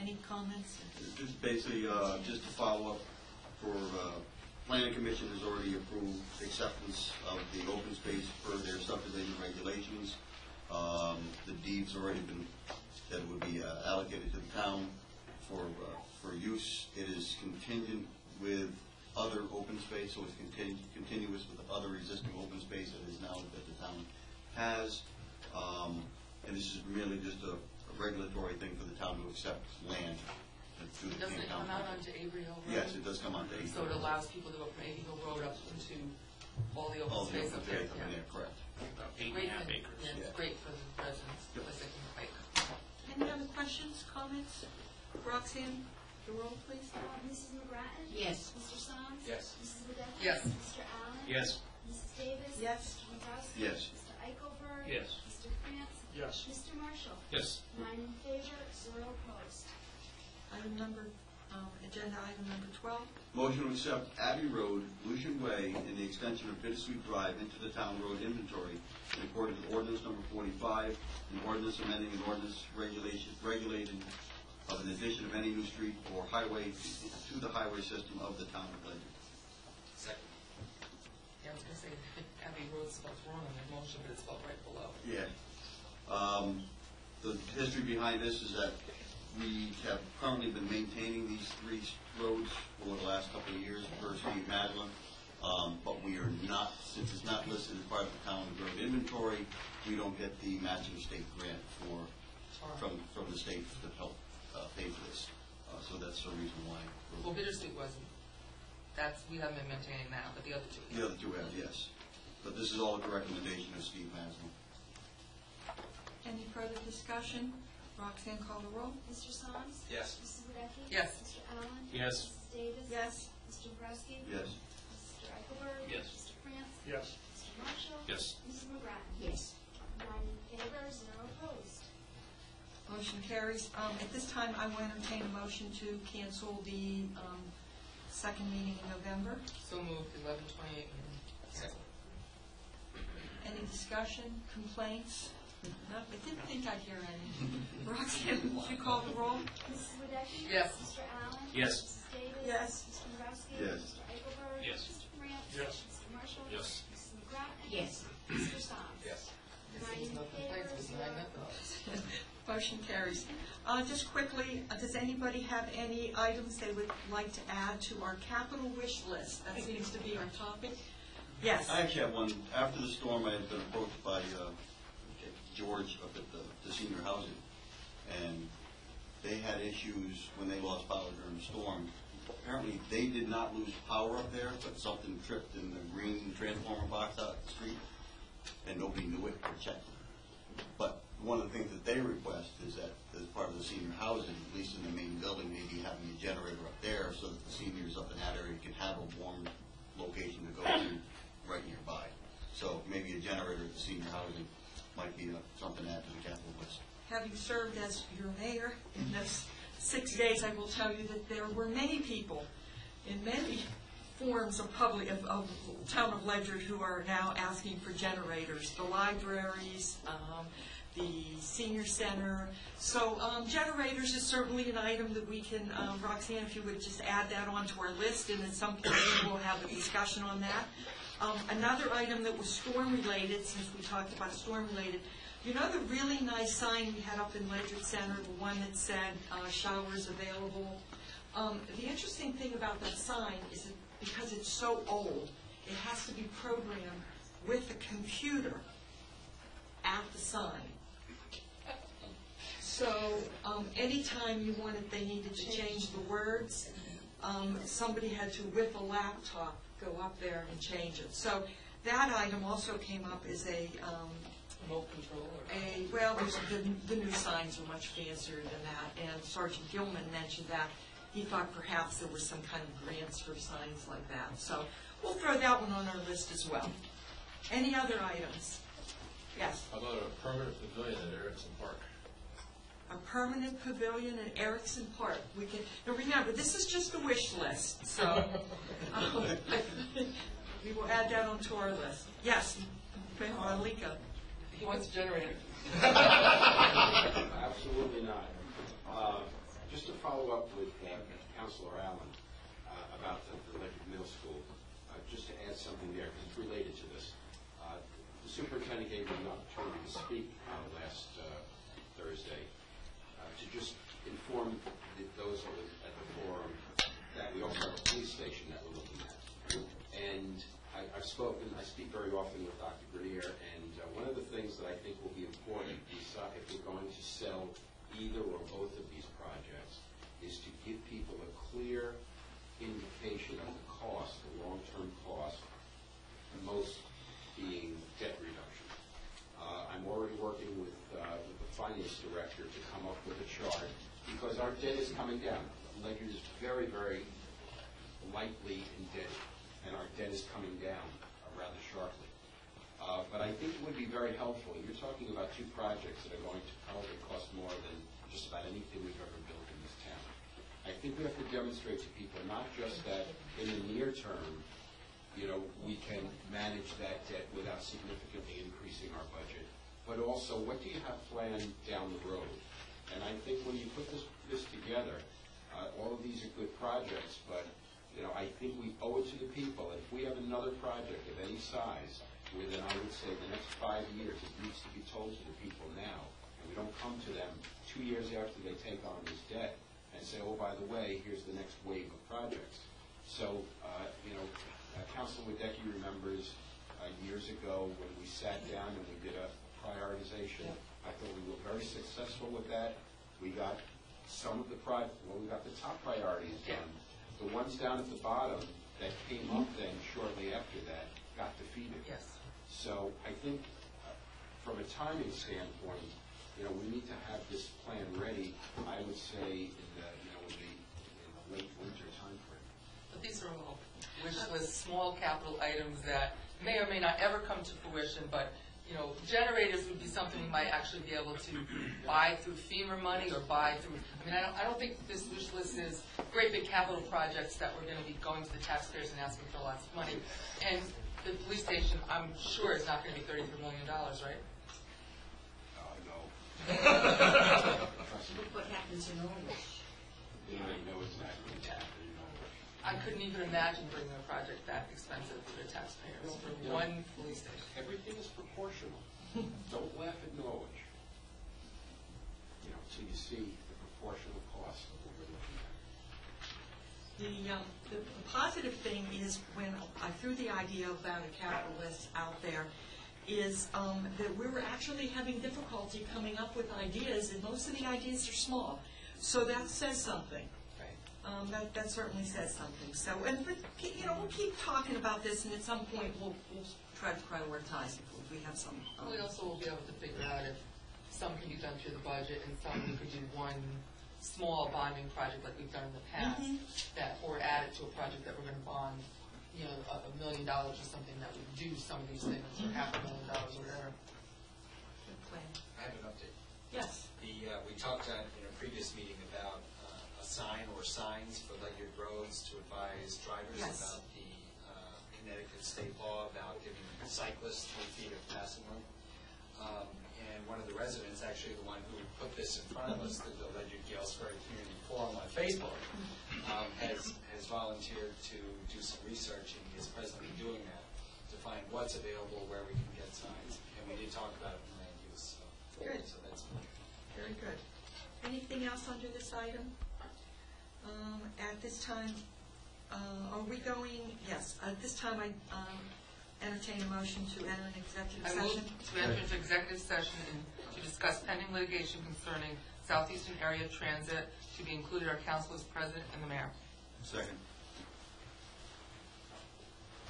Any comments? Just basically, uh, just to follow up, for, uh, planning commission has already approved acceptance of the open space per their subdivision regulations. Um, the deed's already been, that would be uh, allocated to the town for, uh, for use. It is contingent with other open space, so it's contin- continuous with the other existing open space that is now that the town has. Um, and this is merely just a a regulatory thing for the town to accept land through the Doesn't King it come County. out onto Avery Hill Road? Yes, it does come onto Avery. So it allows people to go from Avery Hill Road up into all the All open the space open up there. space up in Yeah. there, correct. About eight and Great a half thing. acres. Yeah, it's Yeah. great for the residents, because they can bike. Any other questions, comments? Roxanne, the roll, please. Mrs. McGrattan? Yes. Mr. Soms? Yes. Mrs. Wadecki? Yes. Mr. Allen? Yes. Mrs. Davis? Yes. Mr. Dombrowski? Yes. Mr. Eichelberg? Yes. Mr. France? Yes. Mr. Marshall? Yes. Nine in favor, zero opposed. Item number, um, agenda item number 12. Motion to accept Abbey Road, Lucian Way, and the extension of Bittersweet Drive into the town road inventory in accordance with ordinance number forty-five, and ordinance amending an ordinance regulation, regulating of an addition of any new street or highway to the highway system of the town of Ledyard. Second. Yeah, I was gonna say, Abbey Road's spelled wrong on the motion, but it's spelled right below. Yeah. Um, The history behind this is that we have currently been maintaining these three roads for the last couple of years for Steve Masalin. Um, But we are not, since it's not listed as part of the town road inventory, we don't get the matching state grant for, from, from the state to help uh, pay for this. Uh, So that's the reason why. we're- Well, Bittersweet wasn't. That's, we haven't been maintaining that, but the other two. The other two have, yes. But this is all at the recommendation of Steve Masalin. Any further discussion? Roxanne, call the roll. Mr. Soms? Yes. Mrs. Wadecki? Yes. Mr. Allen? Yes. Mrs. Davis? Yes. Mr. Dombrowski? Yes. Mr. Eichelberg? Yes. Mr. France? Yes. Mr. Marshall? Yes. Mrs. McGrattan? Yes. Nine in favor, zero opposed. Motion carries. Um, At this time, I will entertain a motion to cancel the um, second meeting in November. So moved, eleven twenty-eight. Any discussion, complaints? No, I didn't think I'd hear any. Roxanne, would you call the roll? Mrs. Wadecki? Yes. Mr. Allen? Yes. Mrs. Davis? Yes. Mr. Dombrowski? Yes. Mr. Eichelberg? Yes. Mr. France? Yes. Mr. Marshall? Yes. Mrs. McGrattan? Yes. Mr. Soms? Yes. Nine in No favor, complaints, it was zero nine nothing. opposed. Motion carries. Uh, Just quickly, uh, does anybody have any items they would like to add to our capital wish list? That seems to be our topic. Yes. I actually have one. After the storm, I had been approached by uh, George up at the, the senior housing, and they had issues when they lost power during the storm. Apparently, they did not lose power up there, but something tripped in the green transformer box out the street, and nobody knew it or checked. But one of the things that they request is that as part of the senior housing, at least in the main building, maybe having a generator up there so that the seniors up in that area can have a warm location to go to right nearby. So maybe a generator at the senior housing might be uh, something to add to the capital list. Having served as your mayor in this six days, I will tell you that there were many people in many forms of public, of, of town of Ledyard who are now asking for generators. The libraries, um, the senior center. So, um, generators is certainly an item that we can, um, Roxanne, if you would just add that onto our list, and at some point we'll have a discussion on that. Um, another item that was storm-related, since we talked about storm-related, you know the really nice sign we had up in Ledyard Center, the one that said, uh, showers available? Um, the interesting thing about that sign is that because it's so old, it has to be programmed with a computer at the sign. So, um, anytime you wanted, they needed to change the words, um, somebody had to, with a laptop, go up there and change it. So, that item also came up as a, um, Remote control or? a, well, there's, the, the new signs are much fancier than that, and Sergeant Gilman mentioned that. He thought perhaps there were some kind of grants for signs like that. So, we'll throw that one on our list as well. Any other items? Yes? How about a permanent pavilion at Erickson Park? A permanent pavilion in Erickson Park. We can, now remember, this is just a wish list, so um, we will add that onto our list. Yes, Malika. He wants a generator. Absolutely not. Uh, Just to follow up with uh, Counselor Allen uh, about the the Ledyard Middle School, uh, just to add something there, because it's related to this. Uh, The superintendent gave me an opportunity to speak uh, last uh, Thursday, uh, to just inform the- those that were at the forum that we also have a police station that we're looking at. And I- I've spoken, I speak very often with Dr. Grenier, and uh, one of the things that I think will be important is uh, if we're going to sell either or both of these projects, is to give people a clear indication of the cost, the long-term cost, most being debt reduction. Uh, I'm already working with, uh, with the finance director to come up with a chart, because our debt is coming down. Ledyard is very, very lightly indebted, and our debt is coming down uh, rather sharply. Uh, But I think it would be very helpful, you're talking about two projects that are going to probably cost more than just about anything we've ever built in this town. I think we have to demonstrate to people not just that in the near term, you know, we can manage that debt without significantly increasing our budget, but also what do you have planned down the road? And I think when you put this, this together, uh, all of these are good projects, but, you know, I think we owe it to the people. If we have another project of any size, within, I would say, the next five years, it needs to be told to the people now. And we don't come to them two years after they take on this debt and say, oh, by the way, here's the next wave of projects. So, uh, you know, uh, Councilor Wadecki remembers uh, years ago when we sat down and we did a prioritization. I thought we were very successful with that. We got some of the pri, well, we got the top priorities done. The ones down at the bottom that came up then shortly after that got defeated. Yes. So I think uh, from a timing standpoint, you know, we need to have this plan ready, I would say, in the, you know, in the, in the late winter timeframe. But these are all wish list, small capital items that may or may not ever come to fruition, but, you know, generators would be something we might actually be able to buy through FEMA money or buy through, I mean, I don't, I don't think this wish list is great big capital projects that we're gonna be going to the taxpayers and asking for lots of money. And the police station, I'm sure is not gonna be thirty-three million dollars, right? Look what happens in Norwich. You know, you know exactly what's happening, you know. I couldn't even imagine bringing a project that expensive for the taxpayers for one police station. Everything is proportional. Don't laugh at Norwich. You know, so you see the proportional cost of what we're looking at. The, um, the the positive thing is when I threw the idea about a capital list out there, is um, that we were actually having difficulty coming up with ideas, and most of the ideas are small. So that says something. Um, That, that certainly says something. So, and, but, you know, we'll keep talking about this, and at some point, we'll, we'll try to prioritize if we have some. um, We also will be able to figure out if some can be done through the budget and some we could do one small bonding project like we've done in the past, Mhm. that, or add it to a project that we're gonna bond, you know, a, a million dollars or something that would do some of these things, or half a million dollars or whatever. Good plan. I have an update. Yes. The, uh, we talked at, in a previous meeting about uh, a sign or signs for Ledyard roads to advise drivers Yes. about the uh, Connecticut state law about giving cyclists three feet of passing room. Um, And one of the residents, actually the one who put this in front of us, through the Ledyard Gales Ferry Community Forum on Facebook, um, has, has volunteered to do some research, and he is presently doing that, to find what's available, where we can get signs. And we did talk about it in land use, so. Good. So that's Very good. Anything else under this item? Um, At this time, uh, are we going, yes, at this time I um, entertain a motion to enter an executive I move session. to enter into executive session and to discuss pending litigation concerning Southeastern Area Transit, to be included our council as president and the mayor. Second.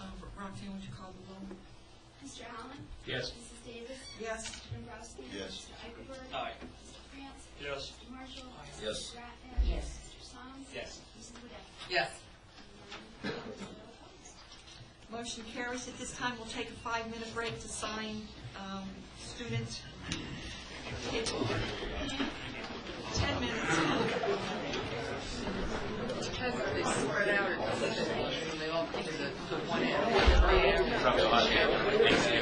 Uh, Roxanne, would you call the roll? Mr. Allen? Yes. Mrs. Davis? Yes. Mr. Dombrowski? Yes. Mr. Eichelberg? Aye. Mr. France? Yes. Mr. Marshall? Yes. Mrs. Ratner? Yes. Mr. Soms? Yes. Mrs. Wadecki? Yes. Motion carries. At this time, we'll take a five-minute break to sign um, student paperwork. Ten minutes. If they spread out doesn't, they all come to the, to one end, or three end.